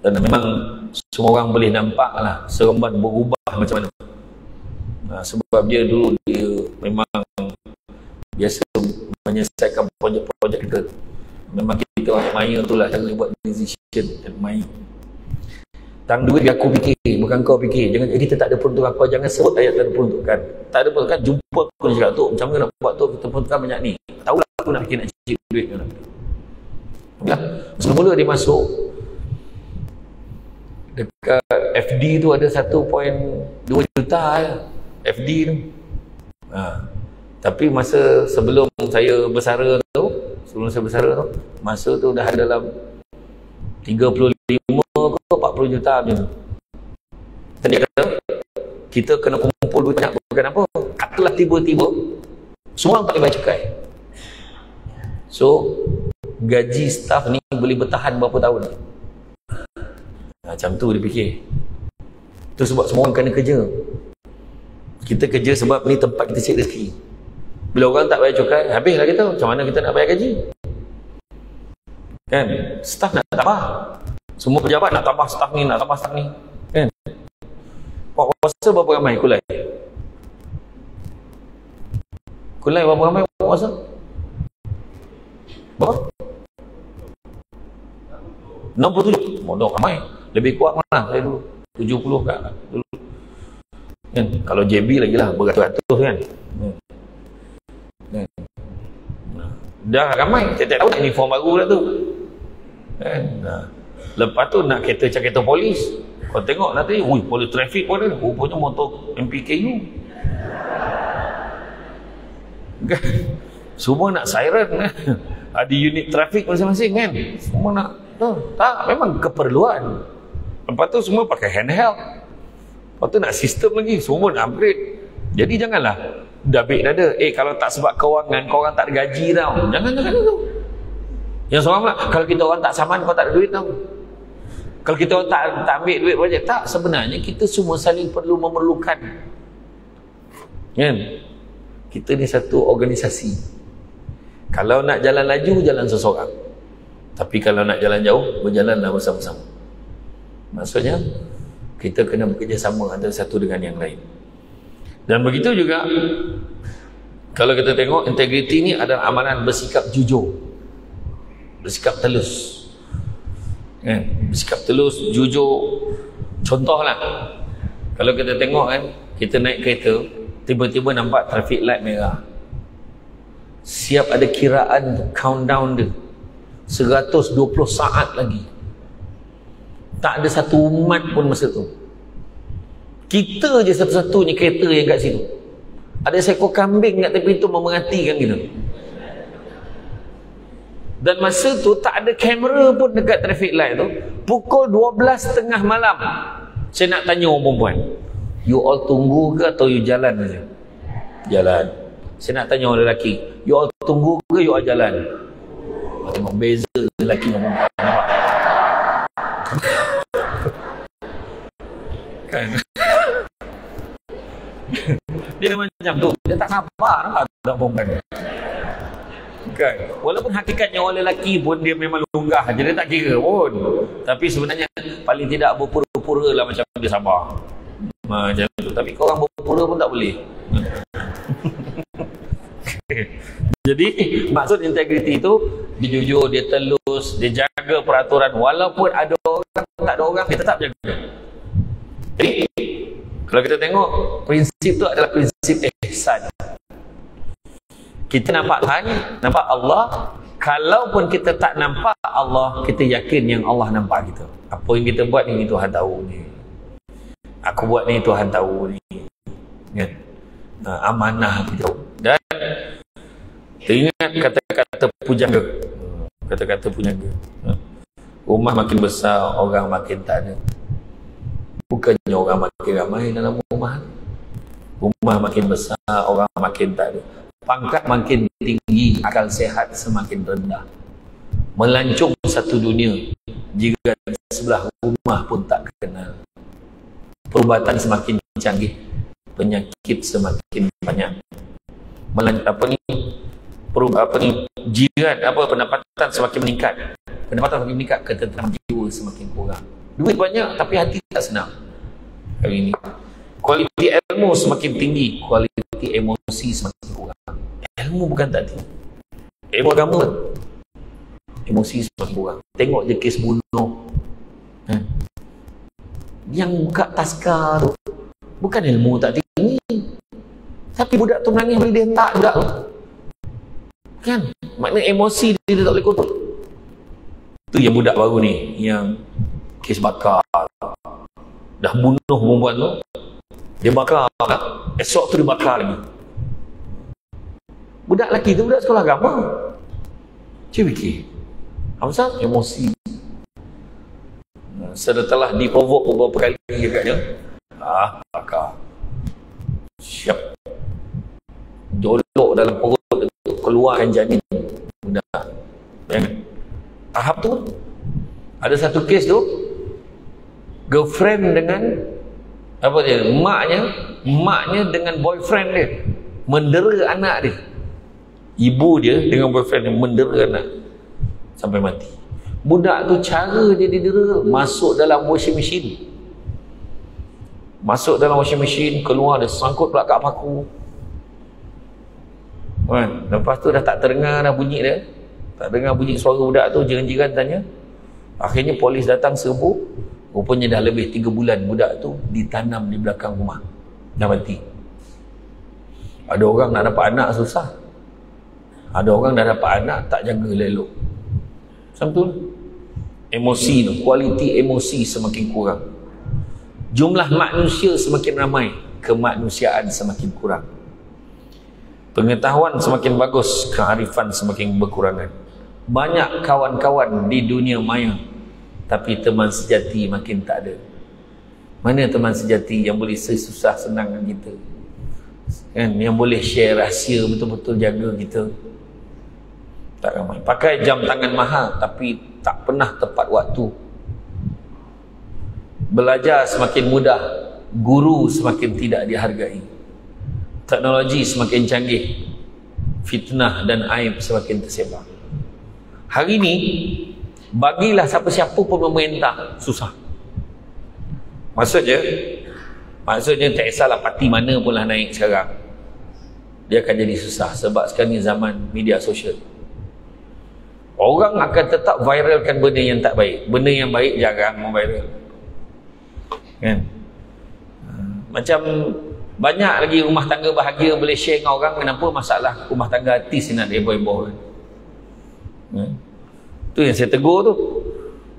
Dan memang semua orang boleh nampak lah seremban berubah macam mana. Ha, sebab dia dulu dia memang biasa menyelesaikan projek-projek kita. Memang kita orang maya tu lah cara buat decision maya. Tang duit aku fikir, bukan kau fikir. Jangan jadi tak ada peruntukan kau jangan sebut ayat tak ada peruntukan. Tak ada peruntukan jumpa aku ni cakap tu macam mana nak buat tu kita peruntukan banyak ni. Tahu lah aku nak fikir nak cicit duit kan. Ya. Semula dia masuk dekat FD tu ada 1.2 juta ya. FD tu. Ha. Tapi masa sebelum saya bersara tu, sebelum saya bersara tu, masa tu dah dalam 35 ke 40 juta tu. Tadi kata, kita kena kumpul duit banyak bukan apa. Katalah tiba-tiba, semua orang tak boleh cukai. So, gaji staff ni boleh bertahan berapa tahun. Macam tu dia fikir. Itu sebab semua orang kena kerja. Kita kerja sebab ni tempat kita cek rezeki. Bila orang tak bayar cukai, habislah kita. Macam mana kita nak bayar gaji? Kan? Staff nak tambah. Semua pejabat nak tambah staff ni, nak tambah staff ni. Kan? Pak kuasa berapa ramai kulai? Kulai berapa ramai pak kuasa? Berapa? 67. Modok ramai. Lebih kuat mana saya dulu. 70 kat dulu. Kan? Kalau JB lagi lah, beratus-ratus kan. Hmm. Kan? Dah ramai, tiap-tiap tahun uniform baru lah tu. Kan? Nah. Lepas tu nak kereta macam kereta polis. Kau tengok nanti, wih, polis trafik pun ada. Rupanya motor MPKU. Kan? Semua nak siren? Ada unit trafik masing-masing kan? Semua nak. Oh, tak, memang keperluan. Lepas tu semua pakai handheld. Lepas tu nak sistem lagi. Semua nak upgrade. Jadi janganlah dah baik dah ada. Eh kalau tak sebab kewangan, kau orang tak ada gaji tau. Jangan, jangan tu. Yang seorang pula, kalau kita orang tak saman, kau tak ada duit tau. Kalau kita tak, tak ambil duit projek. Tak, sebenarnya kita semua saling perlu memerlukan. Kan? Kita ni satu organisasi. Kalau nak jalan laju, jalan seseorang. Tapi kalau nak jalan jauh, berjalanlah bersama-sama. Maksudnya, kita kena bekerjasama antara satu dengan yang lain. Dan begitu juga kalau kita tengok integriti ni adalah amalan bersikap jujur. Bersikap telus. Kan? Bersikap telus, jujur. Contohlah. Kalau kita tengok kan, kita naik kereta, tiba-tiba nampak traffic light merah. Siap ada kiraan countdown dia. 120 saat lagi. Tak ada satu umat pun masa tu. Kita je satu-satunya kereta yang kat situ. Ada seekor kambing kat tepi tu memerhatikan kita. Dan masa tu tak ada kamera pun dekat traffic light tu. Pukul 12 tengah malam. Saya nak tanya orang perempuan. You all tunggu ke atau you jalan saja? Jalan. Saya nak tanya orang lelaki. You all tunggu ke you all jalan? Tengok beza lelaki dengan perempuan. Nampak? kan? dia macam tu dia tak sabar nampak tak perempuan kan walaupun hakikatnya orang lelaki pun dia memang lunggah je. Dia tak kira pun. Tapi sebenarnya paling tidak berpura-pura lah macam dia sabar. Macam tu. Tapi kau orang berpura pun tak boleh. Jadi maksud integriti itu dia jujur dia telus dia jaga peraturan. Walaupun ada orang tak ada orang dia tetap jaga. Jadi kalau kita tengok prinsip tu adalah prinsip ihsan kita nampak Tuhan nampak Allah? Kalaupun kita tak nampak Allah kita yakin yang Allah nampak kita. Apa yang kita buat ni Tuhan tahu ni. Aku buat ni Tuhan tahu ni. Kan? Uh, amanah kita dan teringat kata-kata pujaga kata-kata pujaga rumah makin besar orang makin tak ada. Bukannya orang makin ramai dalam rumah. Rumah makin besar orang makin tak ada pangkat makin tinggi akal sehat semakin rendah. Melancung satu dunia jika sebelah rumah pun tak kenal. Perubatan semakin canggih penyakit semakin banyak. Melan apa ni? Perub apa ni? Jiran apa pendapatan semakin meningkat. Pendapatan semakin meningkat ketenteram jiwa semakin kurang. Duit banyak tapi hati tak senang. Hari ini kualiti ilmu semakin tinggi kualiti emosi semakin kurang. Ilmu bukan tak tinggi. Ilmu agama. Emosi semakin kurang. Tengok je kes bunuh. Hmm yang buka taska tu bukan ilmu tak tinggi. Tapi budak tu menangis bila dia tak juga kan? Makna emosi dia, dia tak boleh kontrol tu yang budak baru ni yang kes bakar. Dah bunuh perempuan tu dia bakar esok tu dia bakar lagi. Budak lelaki tu budak sekolah agama. Cik fikir? Apa emosi. Setelah diprovok beberapa kali agaknya. Ah maka siap. Dolok dalam perut untuk keluarkan janin. Mudah. Yang tahap tu ada satu kes tu girlfriend dengan apa dia? Maknya maknya dengan boyfriend dia. Mendera anak dia. Ibu dia dengan boyfriend dia mendera anak. Sampai mati. Budak tu cara dia didera. Masuk dalam washing machine. Masuk dalam washing machine keluar dia sangkut pula kat paku. Kan? Lepas tu dah tak terdengar dah bunyi dia. Tak dengar bunyi suara budak tu jiran-jiran tanya. Akhirnya polis datang serbu rupanya dah lebih 3 bulan budak tu ditanam di belakang rumah. Dah mati. Ada orang nak dapat anak susah. Ada orang dah dapat anak tak jaga lelok macam tu emosi tu kualiti emosi semakin kurang. Jumlah manusia semakin ramai kemanusiaan semakin kurang. Pengetahuan semakin bagus kearifan semakin berkurangan. Banyak kawan-kawan di dunia maya tapi teman sejati makin tak ada. Mana teman sejati yang boleh sesusah senang dengan kita? Kan? Yang boleh share rahsia betul-betul jaga kita. Tak ramai. Pakai jam tangan mahal tapi tak pernah tepat waktu. Belajar semakin mudah guru semakin tidak dihargai. Teknologi semakin canggih fitnah dan aib semakin tersebar. Hari ini bagilah siapa-siapa pun memerintah. Susah. Maksudnya? Maksudnya tak kisahlah parti mana pun lah naik sekarang. Dia akan jadi susah sebab sekarang ni zaman media sosial. Orang akan tetap viralkan benda yang tak baik. Benda yang baik jarang viral. Kan? Macam banyak lagi rumah tangga bahagia boleh share dengan orang. Kenapa? Masalah rumah tangga artis nak heboh-heboh kan? Hmm? Tu yang saya tegur tu.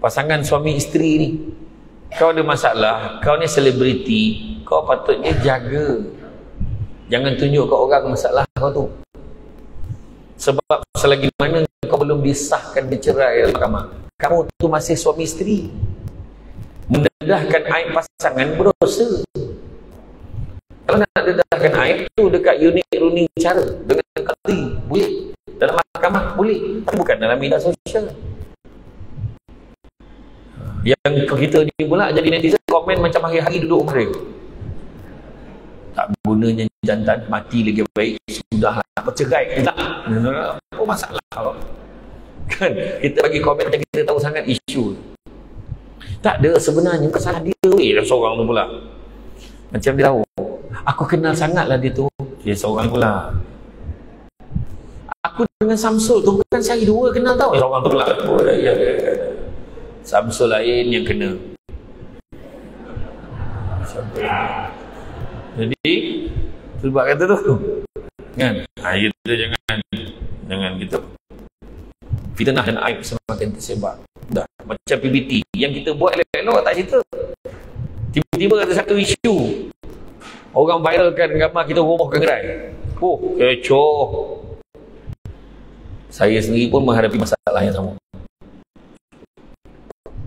Pasangan suami isteri ni. Kau ada masalah kau ni selebriti kau patutnya jaga. Jangan tunjuk ke orang masalah kau tu. Sebab selagi mana kau belum disahkan bercerai oleh mahkamah. Kamu tu masih suami isteri. Mendedahkan aib pasangan berdosa. Kalau nak dedahkan aib tu dekat unit runing cara dengan kali boleh dalam mahkamah boleh. Tapi bukan dalam media sosial. Yang kita ni pula jadi netizen komen macam hari-hari duduk mereka tak gunanya jantan mati lagi baik sudah bercerai. Tak. Apa masalah kan? Kita bagi komen macam kita tahu sangat isu. Tak ada sebenarnya kesalahan dia. Eh dah seorang tu pula. Macam dia tahu. Aku kenal sangat lah dia tu. Dia seorang pula aku dengan Samsul tu bukan saya dua kenal tau. Ya orang tu lah. Oh, ya, ya, ya. Samsul lain yang kena. Jadi sebab kata tu. Kan? Ha, itu jangan. Jangan kita fitnah dan aib semakin tersebar. Dah. Macam PBT yang kita buat elok-elok tak cerita. Tiba-tiba ada satu isu. Orang viralkan gambar kita robohkan gerai oh kecoh saya sendiri pun menghadapi masalah yang sama.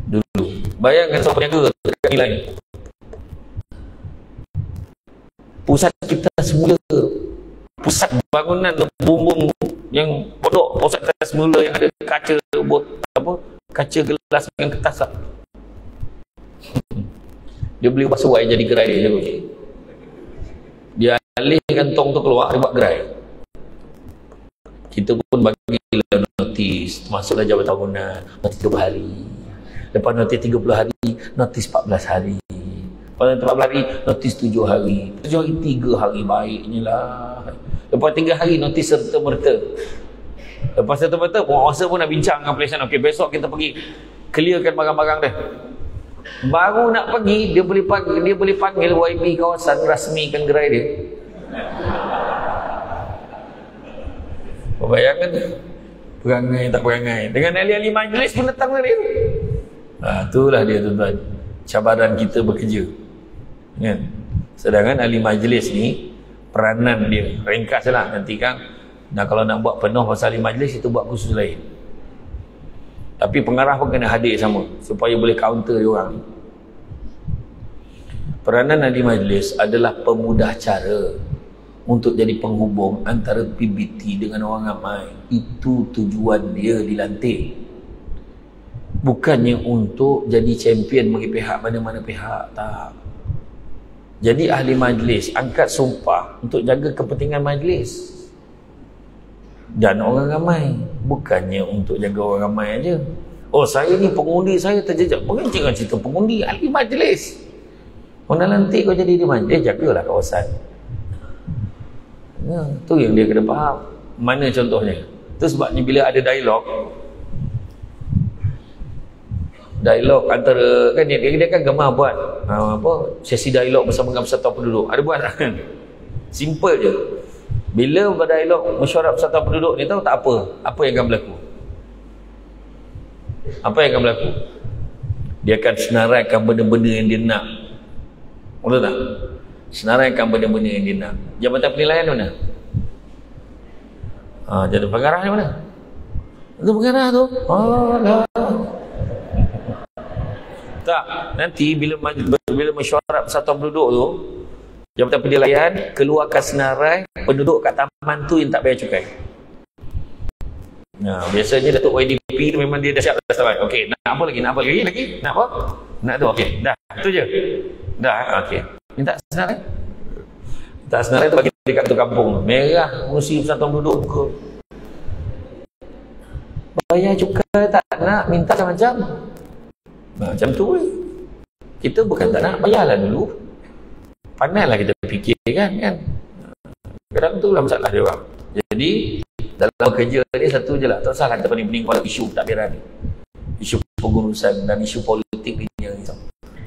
Dulu. Bayangkan siapa peniaga dekat nilai pusat kita semula pusat bangunan bumbung yang pondok pusat kita semula yang ada kaca bot apa kaca gelas dengan kertas lah. dia beli basuh air jadi gerai dia dia alihkan tong tu keluar dia buat gerai. Kita pun bagi notis masuklah jabatan bangunan notis 30 hari. Lepas notis 30 hari notis 14 hari. Pada tempat hari notis tujuh hari. Tujuh hari tiga hari baiknya lah. Lepas tiga hari notis serta merta lepas serta merta penguasa pun nak bincang dengan pelayanan ok besok kita pergi clearkan barang-barang dia. Baru nak pergi dia boleh panggil dia boleh panggil YB kawasan rasmikan gerai dia bayangkan perangai tak perangai. Dengan ahli-ahli majlis pun datang dari itu ha, itulah dia tuan-tuan. Cabaran kita bekerja. Kan? Sedangkan ahli majlis ni peranan dia. Ringkas lah nanti kan dan kalau nak buat penuh pasal ahli majlis itu buat khusus lain. Tapi pengarah pun kena hadir sama supaya boleh counter dia orang. Peranan ahli majlis adalah pemudah cara untuk jadi penghubung antara PBT dengan orang ramai itu tujuan dia dilantik bukannya untuk jadi champion bagi pihak mana-mana pihak tak jadi ahli majlis angkat sumpah untuk jaga kepentingan majlis. Dan orang ramai. Bukannya untuk jaga orang ramai aja. Oh saya ni pengundi saya terjejak. Bukan jangan cerita pengundi. Ahli majlis. Kalau nanti kau jadi di majlis, jagalah kawasan. Ya, tu yang dia kena faham. Mana contohnya? Itu sebabnya bila ada dialog, dialog antara kan dia, dia kan gemar buat uh, apa sesi dialog bersama dengan peserta penduduk. Ada buat kan simple je. Bila berdialog mesyuarat peserta penduduk ni tahu tak apa? Apa yang akan berlaku? Apa yang akan berlaku? Dia akan senaraikan benda-benda yang dia nak. Betul tak senaraikan benda-benda yang dia nak jabatan penilaian mana ha, jadi pengarah ni mana itu pengarah tu oh, lah. Tak, nanti bila bila mesyuarat persatuan penduduk tu, Jabatan Penilaian keluarkan senarai penduduk kat taman tu yang tak bayar cukai. Nah, biasanya Datuk YDP tu memang dia dah siap dah sampai. Okey, nak apa lagi? Nak apa lagi? Lagi? Nak apa? Nak tu. Okey, dah. Itu je. Dah, okey. Minta senarai. Minta senarai tu bagi dekat tu kampung. Merah musim persatuan penduduk ke. Bayar cukai tak nak minta macam macam tu eh. Kita bukan tak nak bayarlah dulu. Pandailah kita fikir kan kan. Kadang tu lah masalah dia orang. Jadi dalam kerja ni satu je lah. Tak salah kita pening-pening pada isu takbiran ni. Isu pengurusan dan isu politik ni.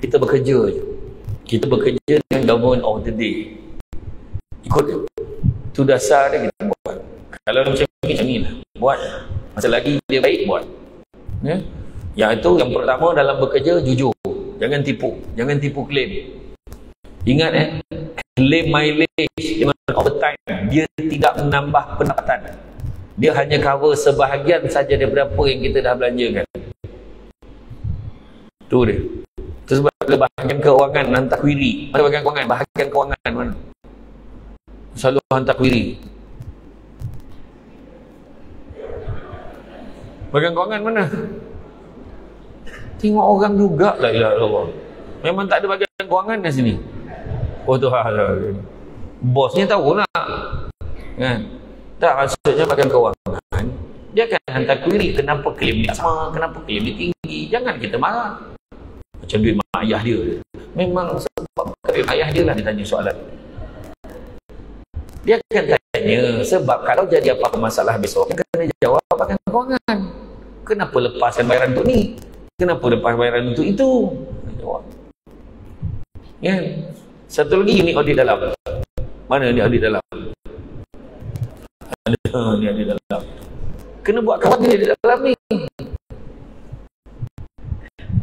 Kita bekerja je. Kita bekerja dengan government of the day. Ikut. Itu dasar dia kita buat. Kalau macam ni, macam ni lah. Buat. Masa lagi dia baik, buat. Ya? Yang itu yang pertama dalam bekerja jujur. Jangan tipu. Jangan tipu klaim. Ingat eh, claim mileage all the time dia tidak menambah pendapatan. Dia hanya cover sebahagian saja daripada apa yang kita dah belanjakan. Tu dia. Itu sebab bahagian keuangan hantar query. Mana bahagian keuangan? Bahagian keuangan mana? Selalu hantar query. Bahagian keuangan mana? Tengok orang juga lah ilah Allah. Memang tak ada bagian kewangan di sini. Oh tu hal. Bosnya tahu nak. Kan? Tak maksudnya bagian kewangan. Dia akan hantar query kenapa klaim dia sama, kenapa klaim dia tinggi. Jangan kita marah. Macam duit mak ayah dia. Memang sebab klaim ayah dia lah dia tanya soalan. Dia akan tanya sebab kalau jadi apa-apa masalah besok, kena kenapa lepaskan bayaran untuk ni? Kenapa lepas bayaran untuk itu? Jawab. Ya. Satu lagi ni audit dalam. Mana ni audit dalam? Ada ni audit dalam. Kena buat kawan ni audit dalam ni.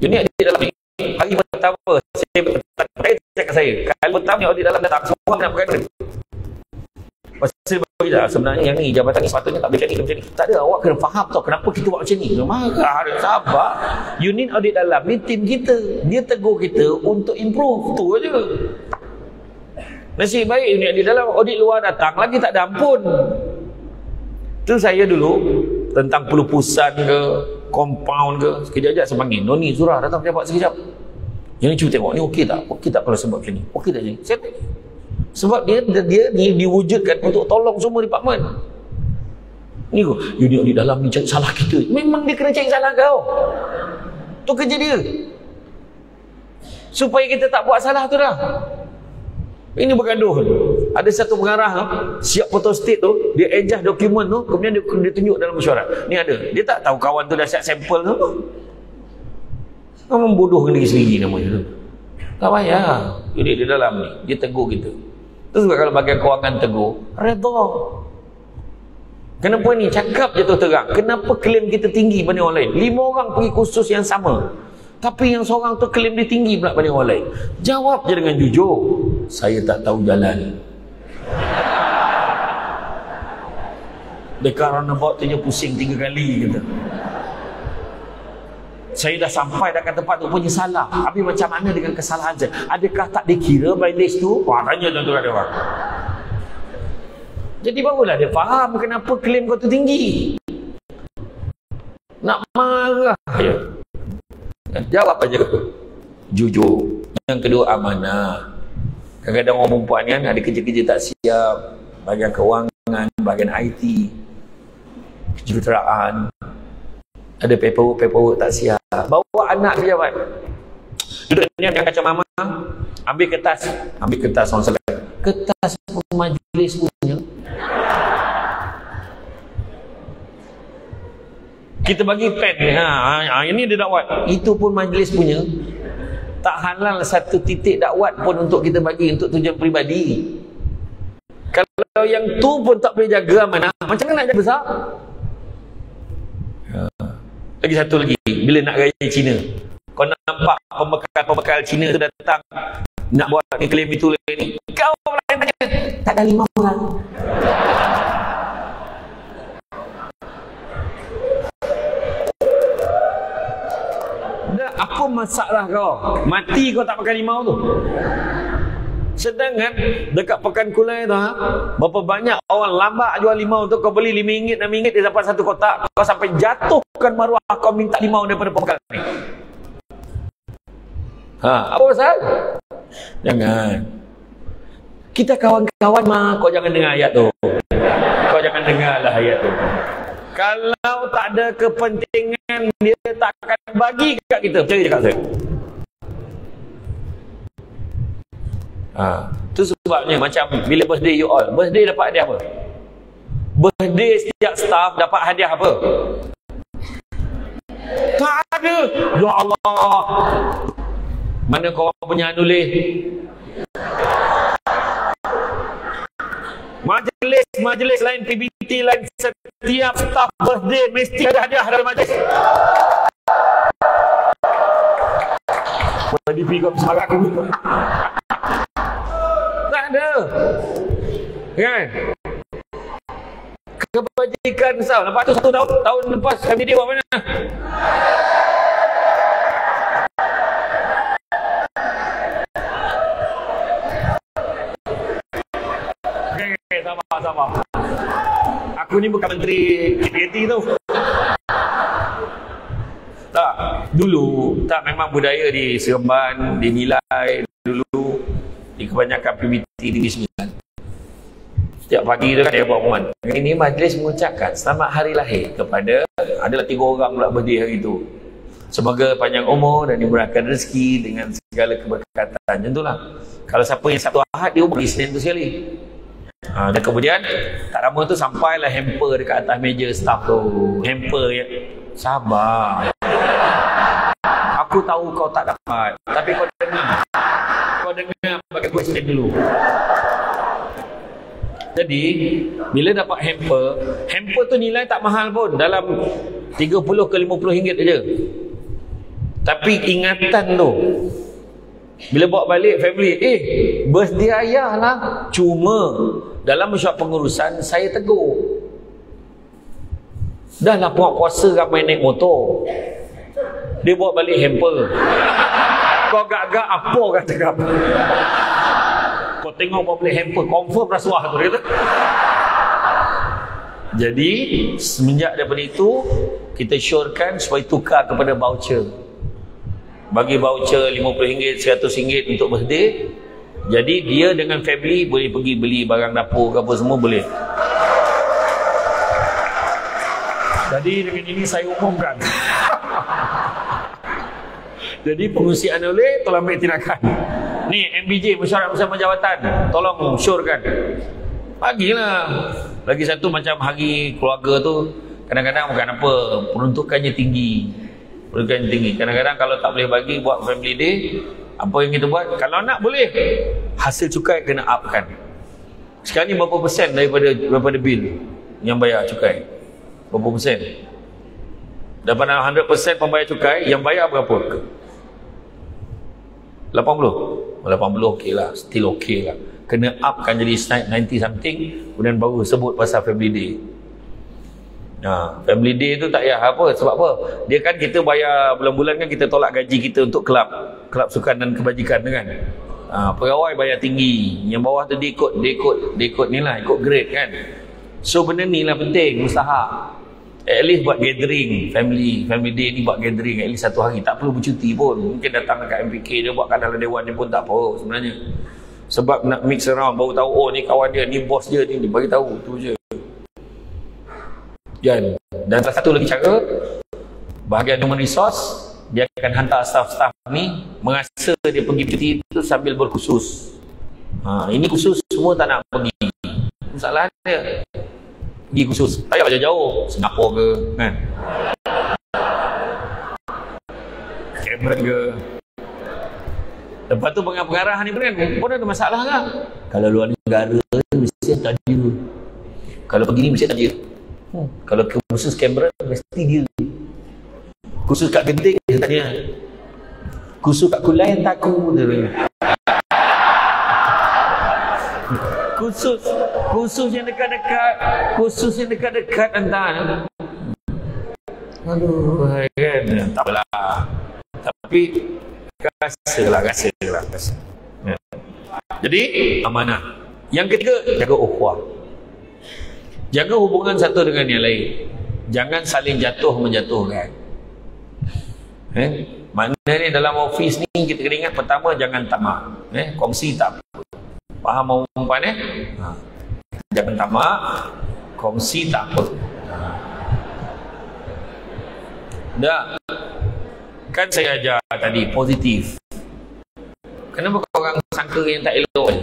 Ini audit dalam ni hari pertama saya saya cakap saya kalau pertama ni audit dalam datang semua nak berkata Pasal bagi dah sebenarnya yang ni jabatan ni sepatutnya tak boleh ni, macam ni. Tak ada awak kena faham tau kenapa kita buat macam ni. Marah sabar. Unit audit dalam ni tim kita. Dia tegur kita untuk improve. Tu aja. Nasib baik unit audit dalam audit luar datang lagi tak ada ampun. Tu saya dulu tentang pelupusan ke compound ke sekejap-sekejap saya panggil Noni Zurah datang pejabat sekejap yang ni cuba tengok ni okey tak okey tak kalau sebab macam ni okey tak ni saya sebab dia dia, dia di, diwujudkan untuk tolong semua department. Ni kau, unit di dalam ni cari salah kita. Memang dia kena cari salah kau. Tu kerja dia. Supaya kita tak buat salah tu dah. Ini bergaduh. Ada satu pengarah ha, siap foto state tu, dia adjust dokumen tu, kemudian dia, dia tunjuk dalam mesyuarat. Ni ada. Dia tak tahu kawan tu dah siap sampel tu. Kau membodohkan diri sendiri namanya tu. Tak payah. Unit di dalam ni. Dia tegur kita. Sebab kalau bagian kewangan tegur, redha. Kenapa ni? Cakap je tu terang. Kenapa klaim kita tinggi berbanding orang lain? Lima orang pergi kursus yang sama. Tapi yang seorang tu klaim dia tinggi pula berbanding orang lain. Jawab je dengan jujur. Saya tak tahu jalan. Dekat roundabout tu je pusing tiga kali kata. Saya dah sampai dekat tempat tu punya salah. Tapi macam mana dengan kesalahan saya? Adakah tak dikira mileage tu? Wah tanya tu kat dia orang jadi barulah dia faham kenapa klaim kau tu tinggi. Nak marah ya. jawab aja jujur. Yang kedua amanah kadang-kadang orang perempuan kan ada kerja-kerja tak siap bagian kewangan bagian IT kejuruteraan ada paperwork paperwork tak siap. Bawa anak pejabat duduk ni dengan kaca mama ambil kertas. Ambil kertas orang selesai kertas pun majlis punya. Kita bagi pen ni ha, ha, ini dia dakwat. Itu pun majlis punya tak halal satu titik dakwat pun untuk kita bagi untuk tujuan peribadi kalau yang tu pun tak boleh jaga mana macam mana nak jaga besar lagi satu lagi, bila nak raya Cina. Kau nampak pembekal-pembekal Cina tu datang nak buat ni klaim itu ni. Kau pula tanya. Tak ada lima orang. Dah, apa masalah kau? Mati kau tak pakai limau tu. Sedangkan dekat pekan kulai tu ha, berapa banyak orang lambat jual limau tu kau beli RM5 RM6 dia dapat satu kotak kau sampai jatuhkan maruah kau minta limau daripada pekan ni. Ha, apa pasal? Jangan. Kita kawan-kawan mah kau jangan dengar ayat tu. Kau jangan dengarlah ayat tu. Kalau tak ada kepentingan dia tak akan bagi kat kita. Percaya cakap saya. Ha. Tu sebabnya macam bila birthday you all. Birthday dapat hadiah apa? Birthday setiap staff dapat hadiah apa? Tak ada. Ya Allah. Mana kau punya nulis? Majlis, majlis lain, PBT lain, setiap staff birthday mesti ada hadiah dalam majlis. Bagi pergi kau semangat aku ada. Kan? Kebajikan sah. Lepas tu satu tahun, tahun lepas kami dia buat mana? Sabar. Aku ni bukan menteri KPT tu. Tak, dulu tak memang budaya di Seremban dinilai dulu di kebanyakan PBT di Sembilan. Setiap pagi tu kan dia buat pengumuman. Ini majlis mengucapkan selamat hari lahir kepada adalah tiga orang pula berdiri hari itu. Semoga panjang umur dan dimurahkan rezeki dengan segala keberkatan. Itulah. Kalau siapa yang satu ahad, dia umur Isnin tu sekali. Ha, dan kemudian, tak lama tu sampailah hamper dekat atas meja staff tu. Hamper yang Sabar. Aku tahu kau tak dapat. Tapi kau dengar. Kau dengar bagi question dulu. Jadi, bila dapat hamper, hamper tu nilai tak mahal pun. Dalam 30 ke 50 ringgit aja. Tapi ingatan tu, bila bawa balik family, eh, birthday ayah lah. Cuma, dalam mesyuarat pengurusan, saya tegur. Dah lah puak puasa ramai naik motor. Dia bawa balik hamper. Kau gak-gak apa kata kamu? Kau tengok bawa balik hamper, confirm rasuah tu. Kata. Jadi, semenjak daripada itu, kita syorkan supaya tukar kepada voucher. Bagi voucher RM50, RM100 untuk birthday. Jadi, dia dengan family boleh pergi beli barang dapur ke apa semua boleh. Jadi dengan ini saya umumkan. Jadi pengusian oleh tolong ambil tindakan. Ni MBJ mesyuarat bersama jawatan. Tolong syorkan. Bagilah. Lagi satu macam hari keluarga tu kadang-kadang bukan apa peruntukannya tinggi. Peruntukannya tinggi. Kadang-kadang kalau tak boleh bagi buat family day, apa yang kita buat? Kalau nak boleh. Hasil cukai kena upkan. Sekarang ni berapa persen daripada daripada bil yang bayar cukai? berapa persen daripada 100% pembayar cukai yang bayar berapa 80 80 okey lah still okey lah kena up kan jadi 90 something kemudian baru sebut pasal family day ha, family day tu tak payah. Apa? Sebab apa? Dia kan kita bayar bulan-bulan kan kita tolak gaji kita untuk kelab. Kelab sukan dan kebajikan kan. Ha, pegawai bayar tinggi. Yang bawah tu dia ikut dia ikut dia ikut ni lah ikut grade kan. So benda ni lah penting usaha at least buat gathering family family day ni buat gathering at least satu hari. Tak perlu bercuti pun. Mungkin datang dekat MPK dia buat dalam dewan dia pun tak apa sebenarnya. Sebab nak mix around baru tahu oh ni kawan dia ni bos dia ni bagi tahu. Tu je dan dan salah satu lagi cara bahagian human resource dia akan hantar staff-staff ni merasa dia pergi cuti itu sambil berkhusus. Ha, ini khusus semua tak nak pergi. Masalah dia pergi khusus. Tak payah jauh-jauh. Singapura ke kan? Cameron ke lepas tu pengarah-pengarah ni pun kan pun ada masalah kan kalau luar negara mesti tak dia. Kalau pergi ni mesti tak dia hmm. kalau khusus Cameron mesti dia. Khusus kat genting dia tanya. Khusus kat kulai yang takut dia khusus khusus yang dekat-dekat khusus yang dekat-dekat entah. Aduh. Kan? Tak apalah. Tapi rasalah rasalah rasa. Ya. jadi amanah. Yang ketiga jaga ukhuwah jaga hubungan satu dengan yang lain jangan saling jatuh menjatuhkan eh maknanya dalam ofis ni kita kena ingat pertama jangan tamak eh kongsi tak Faham umpan eh? Ha. Jangan tamak. Kongsi tak apa. Dah. Kan saya ajar tadi positif. Kenapa kau orang sangka yang tak elok ni?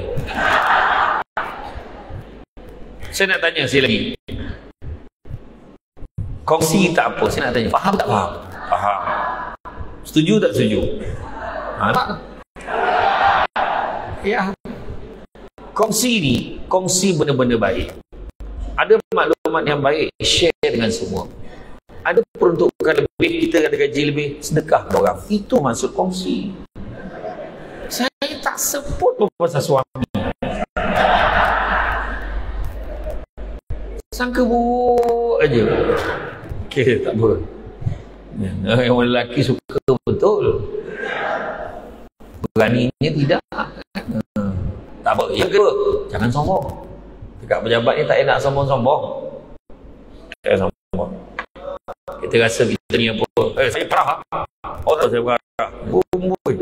Saya nak tanya sekali lagi. Kongsi tak apa. Saya nak tanya. Faham tak faham? Faham. Setuju tak setuju? Ha, tak? Ya kongsi ni kongsi benda-benda baik ada maklumat yang baik share dengan semua ada peruntukan lebih kita ada gaji lebih sedekah ke orang itu maksud kongsi saya tak sebut pasal suami sangka buruk aja okey tak apa yang lelaki suka betul beraninya tidak tak apa. Yang kedua, jangan sombong. Dekat pejabat ni tak enak sombong-sombong. Jangan sombong. Kita rasa kita ni apa? Eh, saya perah. Oh, tak saya perah. Bumbui.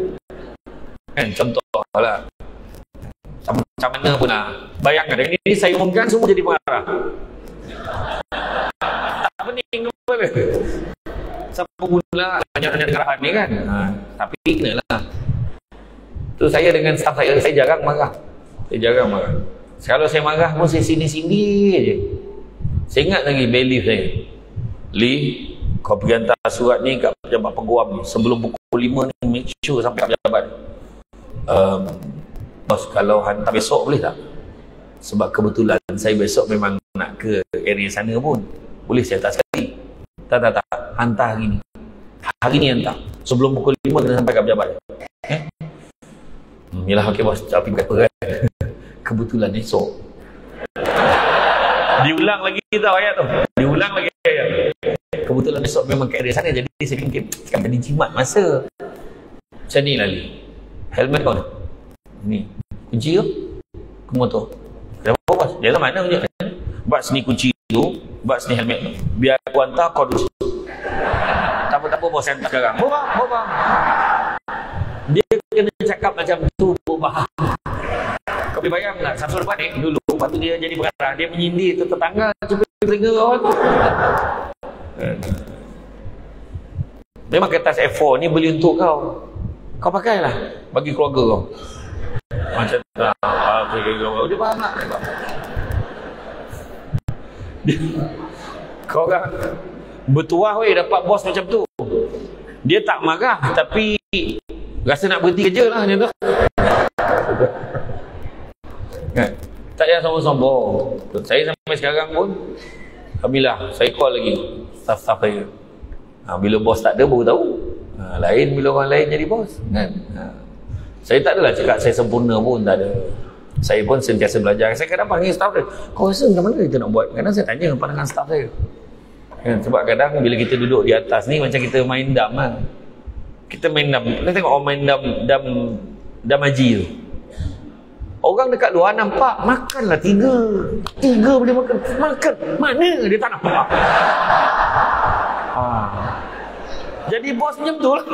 Kan, contoh lah. Macam mana pun lah. Bayangkan, ini saya umumkan semua jadi pengarah. Tak pening kepala. Siapa pula banyak-banyak kerahan ni kan? Ha, tapi kena lah. Tu saya dengan staff saya, saya jarang marah. Saya jarang marah. Kalau saya marah pun saya sini-sini je. Saya ingat lagi belief saya. Lee, kau pergi hantar surat ni kat pejabat peguam ni sebelum pukul 5 ni make sure sampai pejabat um, bos kalau hantar besok boleh tak sebab kebetulan saya besok memang nak ke area sana pun. Boleh saya hantar sekali? Tak tak tak. Hantar hari ni. Hari ni hantar. Sebelum pukul 5 kena sampai kat pejabat. Eh? Hmm, yalah okey bos. Tapi berapa kan kebetulan esok. Diulang lagi tau ayat tu. Diulang lagi ayat kebetulan esok memang kat area sana. Jadi saya fikir kan jadi jimat masa. Macam ni lali. Helmet kau ni. Kunci tu? Ke motor kenapa bos? Dia lah mana kunci buat sini kunci tu buat sini helmet tu. Biar aku hantar kau dulu tak apa-tak apa bos saya hantar sekarang. Bobang bobang dia kena cakap macam tu bobang kau boleh bayang tak Samsul depan ni dulu lepas tu dia jadi pengarah dia menyindir tu tetangga cuba telinga kau. Tu memang kertas A4 ni beli untuk kau. Kau pakailah bagi keluarga kau macam tu ah, dia faham tak kau kan bertuah weh dapat bos macam tu dia tak marah tapi rasa nak berhenti kerja lah macam tu Kan? Tak payah sombong-sombong. Saya sampai sekarang pun Alhamdulillah, saya call lagi staff-staff saya. Ha, bila bos tak ada baru tahu. Ha, lain bila orang lain jadi bos, kan? Ha. Saya tak adalah cakap saya sempurna pun tak ada. Saya pun sentiasa belajar. Saya kadang panggil staff dia. Kau rasa macam mana kita nak buat? Kadang saya tanya pandangan staff saya. Kan? Sebab kadang bila kita duduk di atas ni macam kita main dam kan. Kita main dam. Kita tengok orang main dam dam dam haji tu. Orang dekat luar nampak makanlah tiga. Tiga boleh makan. Makan. Mana dia tak nampak? Ha. Jadi bos macam tu lah.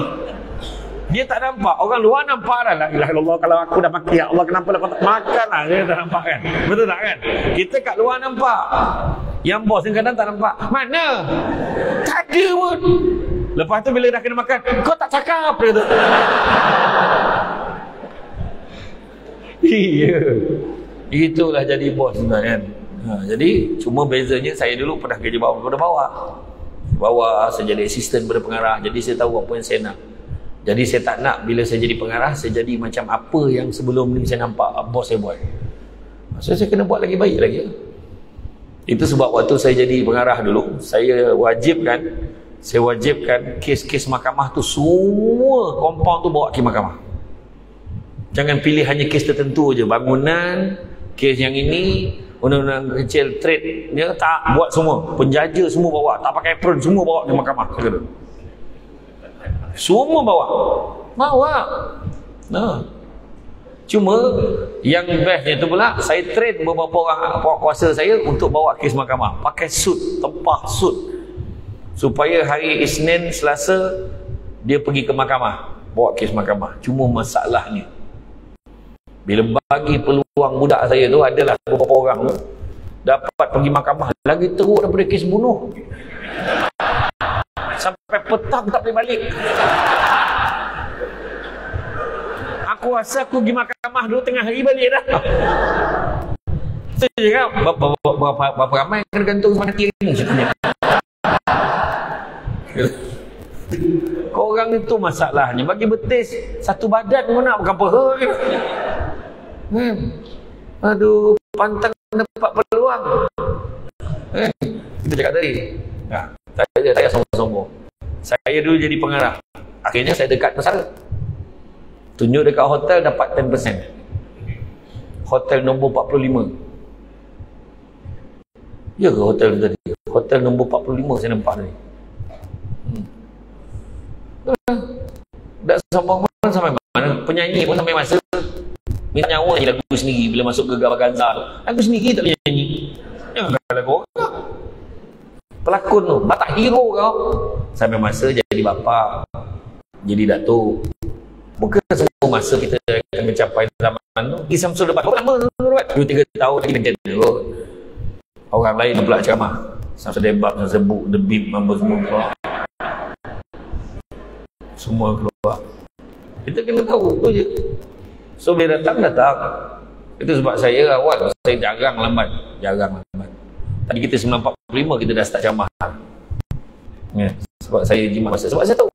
Dia tak nampak. Orang luar nampak lah. La ilaha illallah kalau aku dah makan. Ya Allah kenapa lah kau tak makan lah. Dia tak nampak kan. Betul tak kan? Kita kat luar nampak. Yang bos yang kadang tak nampak. Mana? Tak ada pun. Lepas tu bila dah kena makan. Kau tak cakap. Dia tu. Iya. Itulah jadi bos sebenarnya kan. Ha, jadi cuma bezanya saya dulu pernah kerja bawah pada bawah. Bawah saya jadi asisten pada pengarah. Jadi saya tahu apa yang saya nak. Jadi saya tak nak bila saya jadi pengarah saya jadi macam apa yang sebelum ni saya nampak bos saya buat. So saya kena buat lagi baik lagi. Itu sebab waktu saya jadi pengarah dulu, saya wajibkan saya wajibkan kes-kes mahkamah tu semua compound tu bawa ke mahkamah. Jangan pilih hanya kes tertentu je. Bangunan, kes yang ini, undang-undang kecil trade, dia tak buat semua. Penjaja semua bawa. Tak pakai apron, semua bawa ke mahkamah. Semua bawa. Bawa. Nah. Cuma yang bestnya tu pula saya train beberapa orang kuasa saya untuk bawa kes mahkamah pakai suit tempah suit supaya hari Isnin Selasa dia pergi ke mahkamah bawa kes mahkamah cuma masalahnya bila bagi peluang budak saya tu adalah beberapa orang tu dapat pergi mahkamah lagi teruk daripada kes bunuh. Sampai petang tak boleh balik. Aku rasa aku pergi mahkamah dulu tengah hari balik dah. Saya cakap, berapa ramai kena gantung mati ni sebenarnya. Korang itu masalahnya. Bagi betis, satu badan pun nak berapa. Hmm. Aduh, pantang dapat peluang. Eh, kita cakap tadi. Ya, tak ada, tak sombong-sombong. Saya dulu jadi pengarah. Akhirnya saya dekat pesara. Tunjuk dekat hotel dapat 10%. Hotel nombor 45. Ya ke hotel tadi? Hotel nombor 45 saya nampak tadi. Hmm. Tak sombong pun sampai mana? Penyanyi pun sampai masa Minta nyawa je lagu sendiri bila masuk ke Gabah Ganza tu. Lagu sendiri tak boleh nyanyi. Jangan lagu orang. Pelakon tu, batak hero kau. Sampai masa jadi bapa, jadi datuk. Bukan semua masa kita akan mencapai zaman tu. Di Samsul depan. Berapa lama tu buat? Dua tiga tahun lagi macam tu. Orang lain pula ceramah. Samsul debak, samsul sebut, the beat, mampu semua keluar. Semua keluar. Kita kena tahu tu je. So bila datang datang. Itu sebab saya awal saya jarang lambat, jarang lambat. Tadi kita 9.45 kita dah start ceramah. Ya. Sebab saya jimat masa. Sebab saya tahu.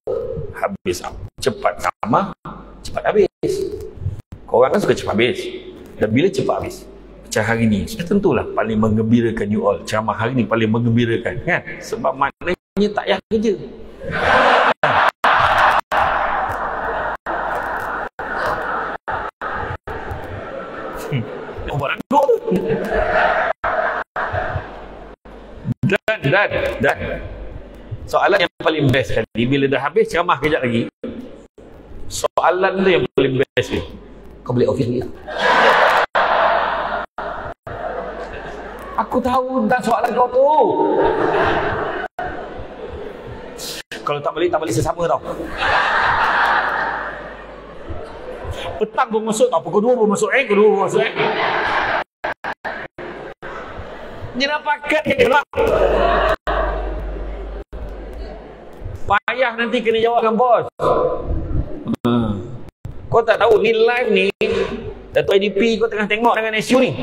Habis cepat sama, cepat habis. Korang kan suka cepat habis. Dan bila cepat habis? Macam hari ni, sudah tentulah paling mengembirakan you all. Ceramah hari ni paling mengembirakan. Kan? Sebab maknanya tak payah kerja. Hmm. Buat tu. Dan, dan. Soalan yang paling best kali, bila dah habis ceramah kejap lagi, soalan tu yang paling best ni. Kau boleh office ni Aku tahu tentang soalan kau tu. Kalau tak balik, tak balik sesama tau. Petang pun masuk tau. Pukul dua pun masuk. Eh, pukul dua pun masuk. Eh. Pakat ke lah. Payah nanti kena jawab dengan bos. Hmm. Kau tak tahu ni live ni Datuk IDP kau tengah tengok dengan SU ni.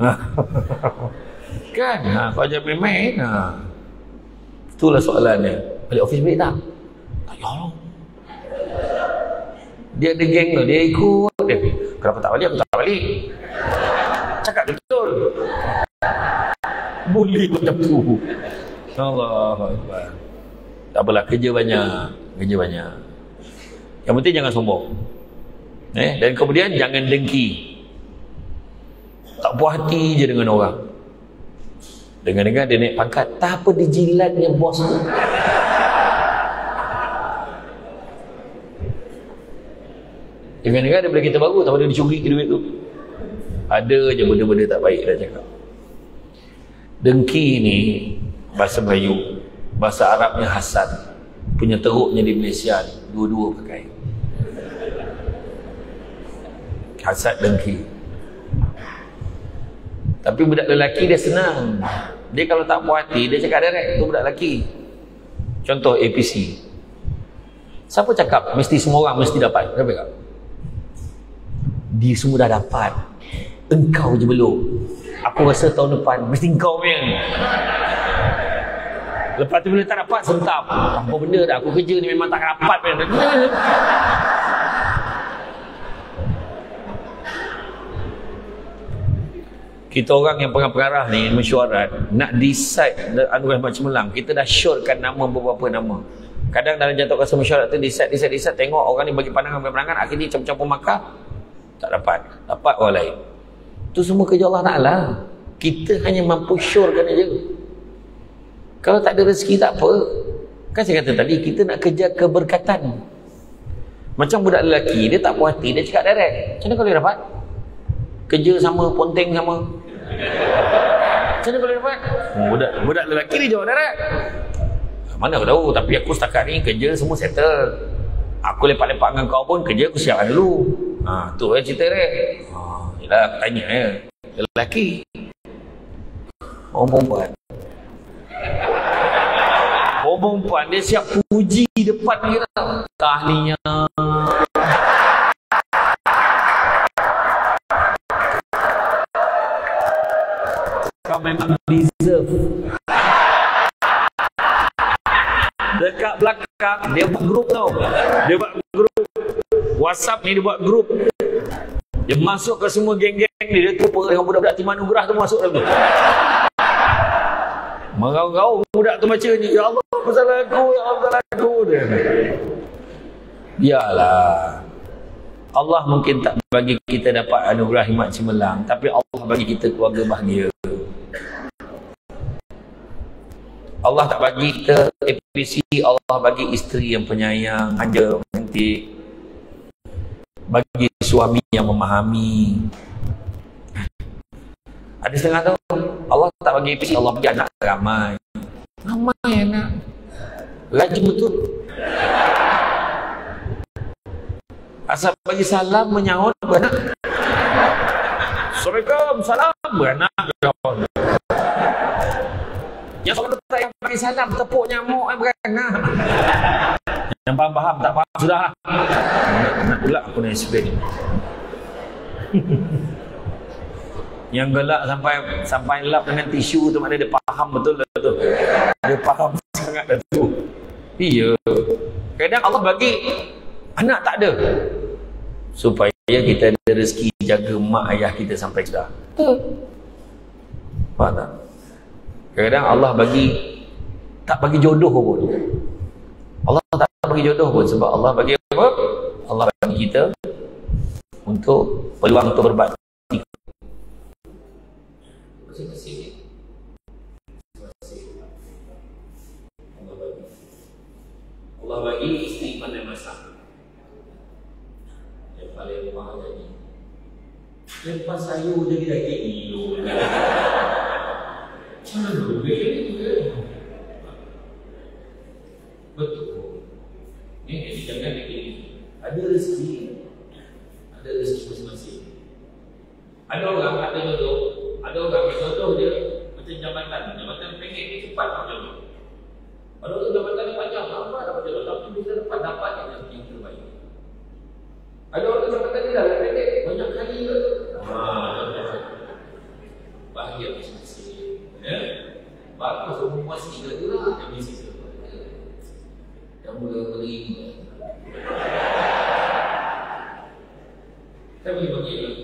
kan? Ha, kau jangan main-main. Ha. Itulah soalannya. Balik office balik tak? Tak payah Dia ada geng tu. Dia ikut. Dia. Kenapa tak balik? Aku tak balik. Cakap betul. Boleh macam tu. Allah Tak apalah. Kerja banyak. Kerja banyak. Yang penting jangan sombong. Eh? Dan kemudian jangan dengki. Tak puas hati je dengan orang. Dengar-dengar dia naik pangkat. Tak apa dijilatnya bos tu. Dengar-dengar daripada kita baru. Tak ada dicuri duit tu. Ada je benda-benda tak baik dah cakap. Dengki ni bahasa Melayu. Bahasa Arabnya hasad. Punya teruknya di Malaysia ni. Dua-dua pakai. Hasad dengki. Tapi budak lelaki dia senang. Dia kalau tak puas hati, dia cakap direct. Itu budak lelaki. Contoh APC. Siapa cakap mesti semua orang mesti dapat? Siapa cakap? Dia semua dah dapat. Engkau je belum. Aku rasa tahun depan mesti engkau punya. Lepas tu bila tak dapat, sentap. Apa benda dah aku kerja ni memang tak dapat. kita orang yang pengarah-pengarah ni mesyuarat nak decide anugerah Mak Cemerlang kita dah syorkan nama beberapa nama kadang dalam jatuh kuasa mesyuarat tu decide decide decide tengok orang ni bagi pandangan bagi pandangan akhirnya campur-campur maka tak dapat dapat orang lain tu semua kerja Allah Ta'ala kita hanya mampu syorkan aja kalau tak ada rezeki tak apa kan saya kata tadi kita nak kerja keberkatan macam budak lelaki dia tak puas hati dia cakap direct macam mana kalau dia dapat kerja sama ponteng sama macam mana boleh dapat? Budak, budak lelaki ni jawab darat. Mana aku tahu, tapi aku setakat ni kerja semua settle. Aku lepak-lepak dengan kau pun kerja aku siapkan dulu. Ha, tu kan cerita dia. Ha, yelah, aku tanya ya. Lelaki. Orang perempuan. Orang perempuan dia siap puji depan kita. Tahniah. kau memang deserve dekat belakang dia buat grup tau dia buat grup whatsapp ni dia buat grup dia masuk ke semua geng-geng ni dia terpupa dengan budak-budak timah nugrah tu masuk dalam tu. Merau-rau budak tu macam ni ya Allah salah aku ya Allah salah aku dia biarlah. Allah mungkin tak bagi kita dapat anugerah hikmat cemerlang tapi Allah bagi kita keluarga bahagia. Allah tak bagi kita APC Allah bagi isteri yang penyayang manja nanti bagi suami yang memahami. Ada setengah tu Allah tak bagi APC Allah bagi anak ramai. Ramai anak. Rajin betul. Asal bagi salam menyahut beranak. Assalamualaikum salam beranak. Yang seorang tak yang bagi salam tepuk nyamuk yang faham-faham tak faham sudah. Nak pula aku nak explain. yang gelak sampai sampai lap dengan tisu tu mana dia faham betul lah tu. Dia faham sangat dah tu. Iya. Kadang Allah bagi anak tak ada. Supaya kita ada rezeki jaga mak ayah kita sampai sudah. Faham tak? Kadang Allah bagi tak bagi jodoh pun. Allah tak bagi jodoh pun sebab Allah bagi apa? Allah bagi kita untuk peluang untuk berbakti. Allah bagi isteri pandai masak. Yang paling lemah jadi. Lepas sayur jadi daging. Mana boleh? Betul. Ini jadi jangan fikir ada rezeki. Ada rezeki masing-masing. Ada orang ada jodoh, ada orang jodoh dia macam jabatan, jabatan pendek ni cepat tak jodoh. Orang jabatan ni panjang, lama dapat jodoh, tapi bila dapat dapat yang yang terbaik. Ada orang jabatan ni dah pendek, banyak kali ke? Ha, bahagia masing-masing. Ya? Bagus semua lah yang mesti yang mula beri saya boleh bagi lah.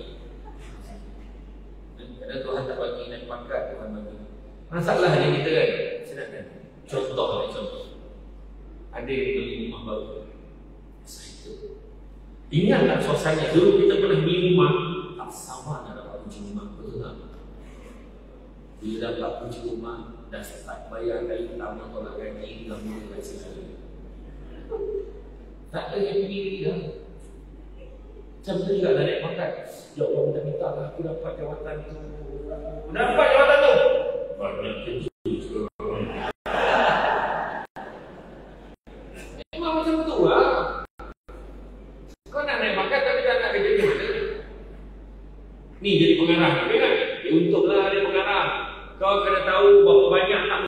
Kadang Tuhan tak bagi naik pangkat Tuhan bagi. Masalah dia kita kan. Sedangkan Contoh lah contoh. Ada yang beli rumah baru. Ingat tak suasana? Dulu kita pernah beli rumah Tak sama nak dapat kunci rumah. Betul tak? Bila dapat kunci rumah Dah start bayar kali pertama Tolak gaji Dah mula gaji tak ada yang pilih dah. Macam tu juga dah pangkat. Ya Allah minta minta lah aku dapat jawatan tu. Dapat jawatan tu. Banyak kerja ni. Ni jadi pengarah. Ingat? Untunglah dia pengarah. Kau kena tahu berapa banyak tak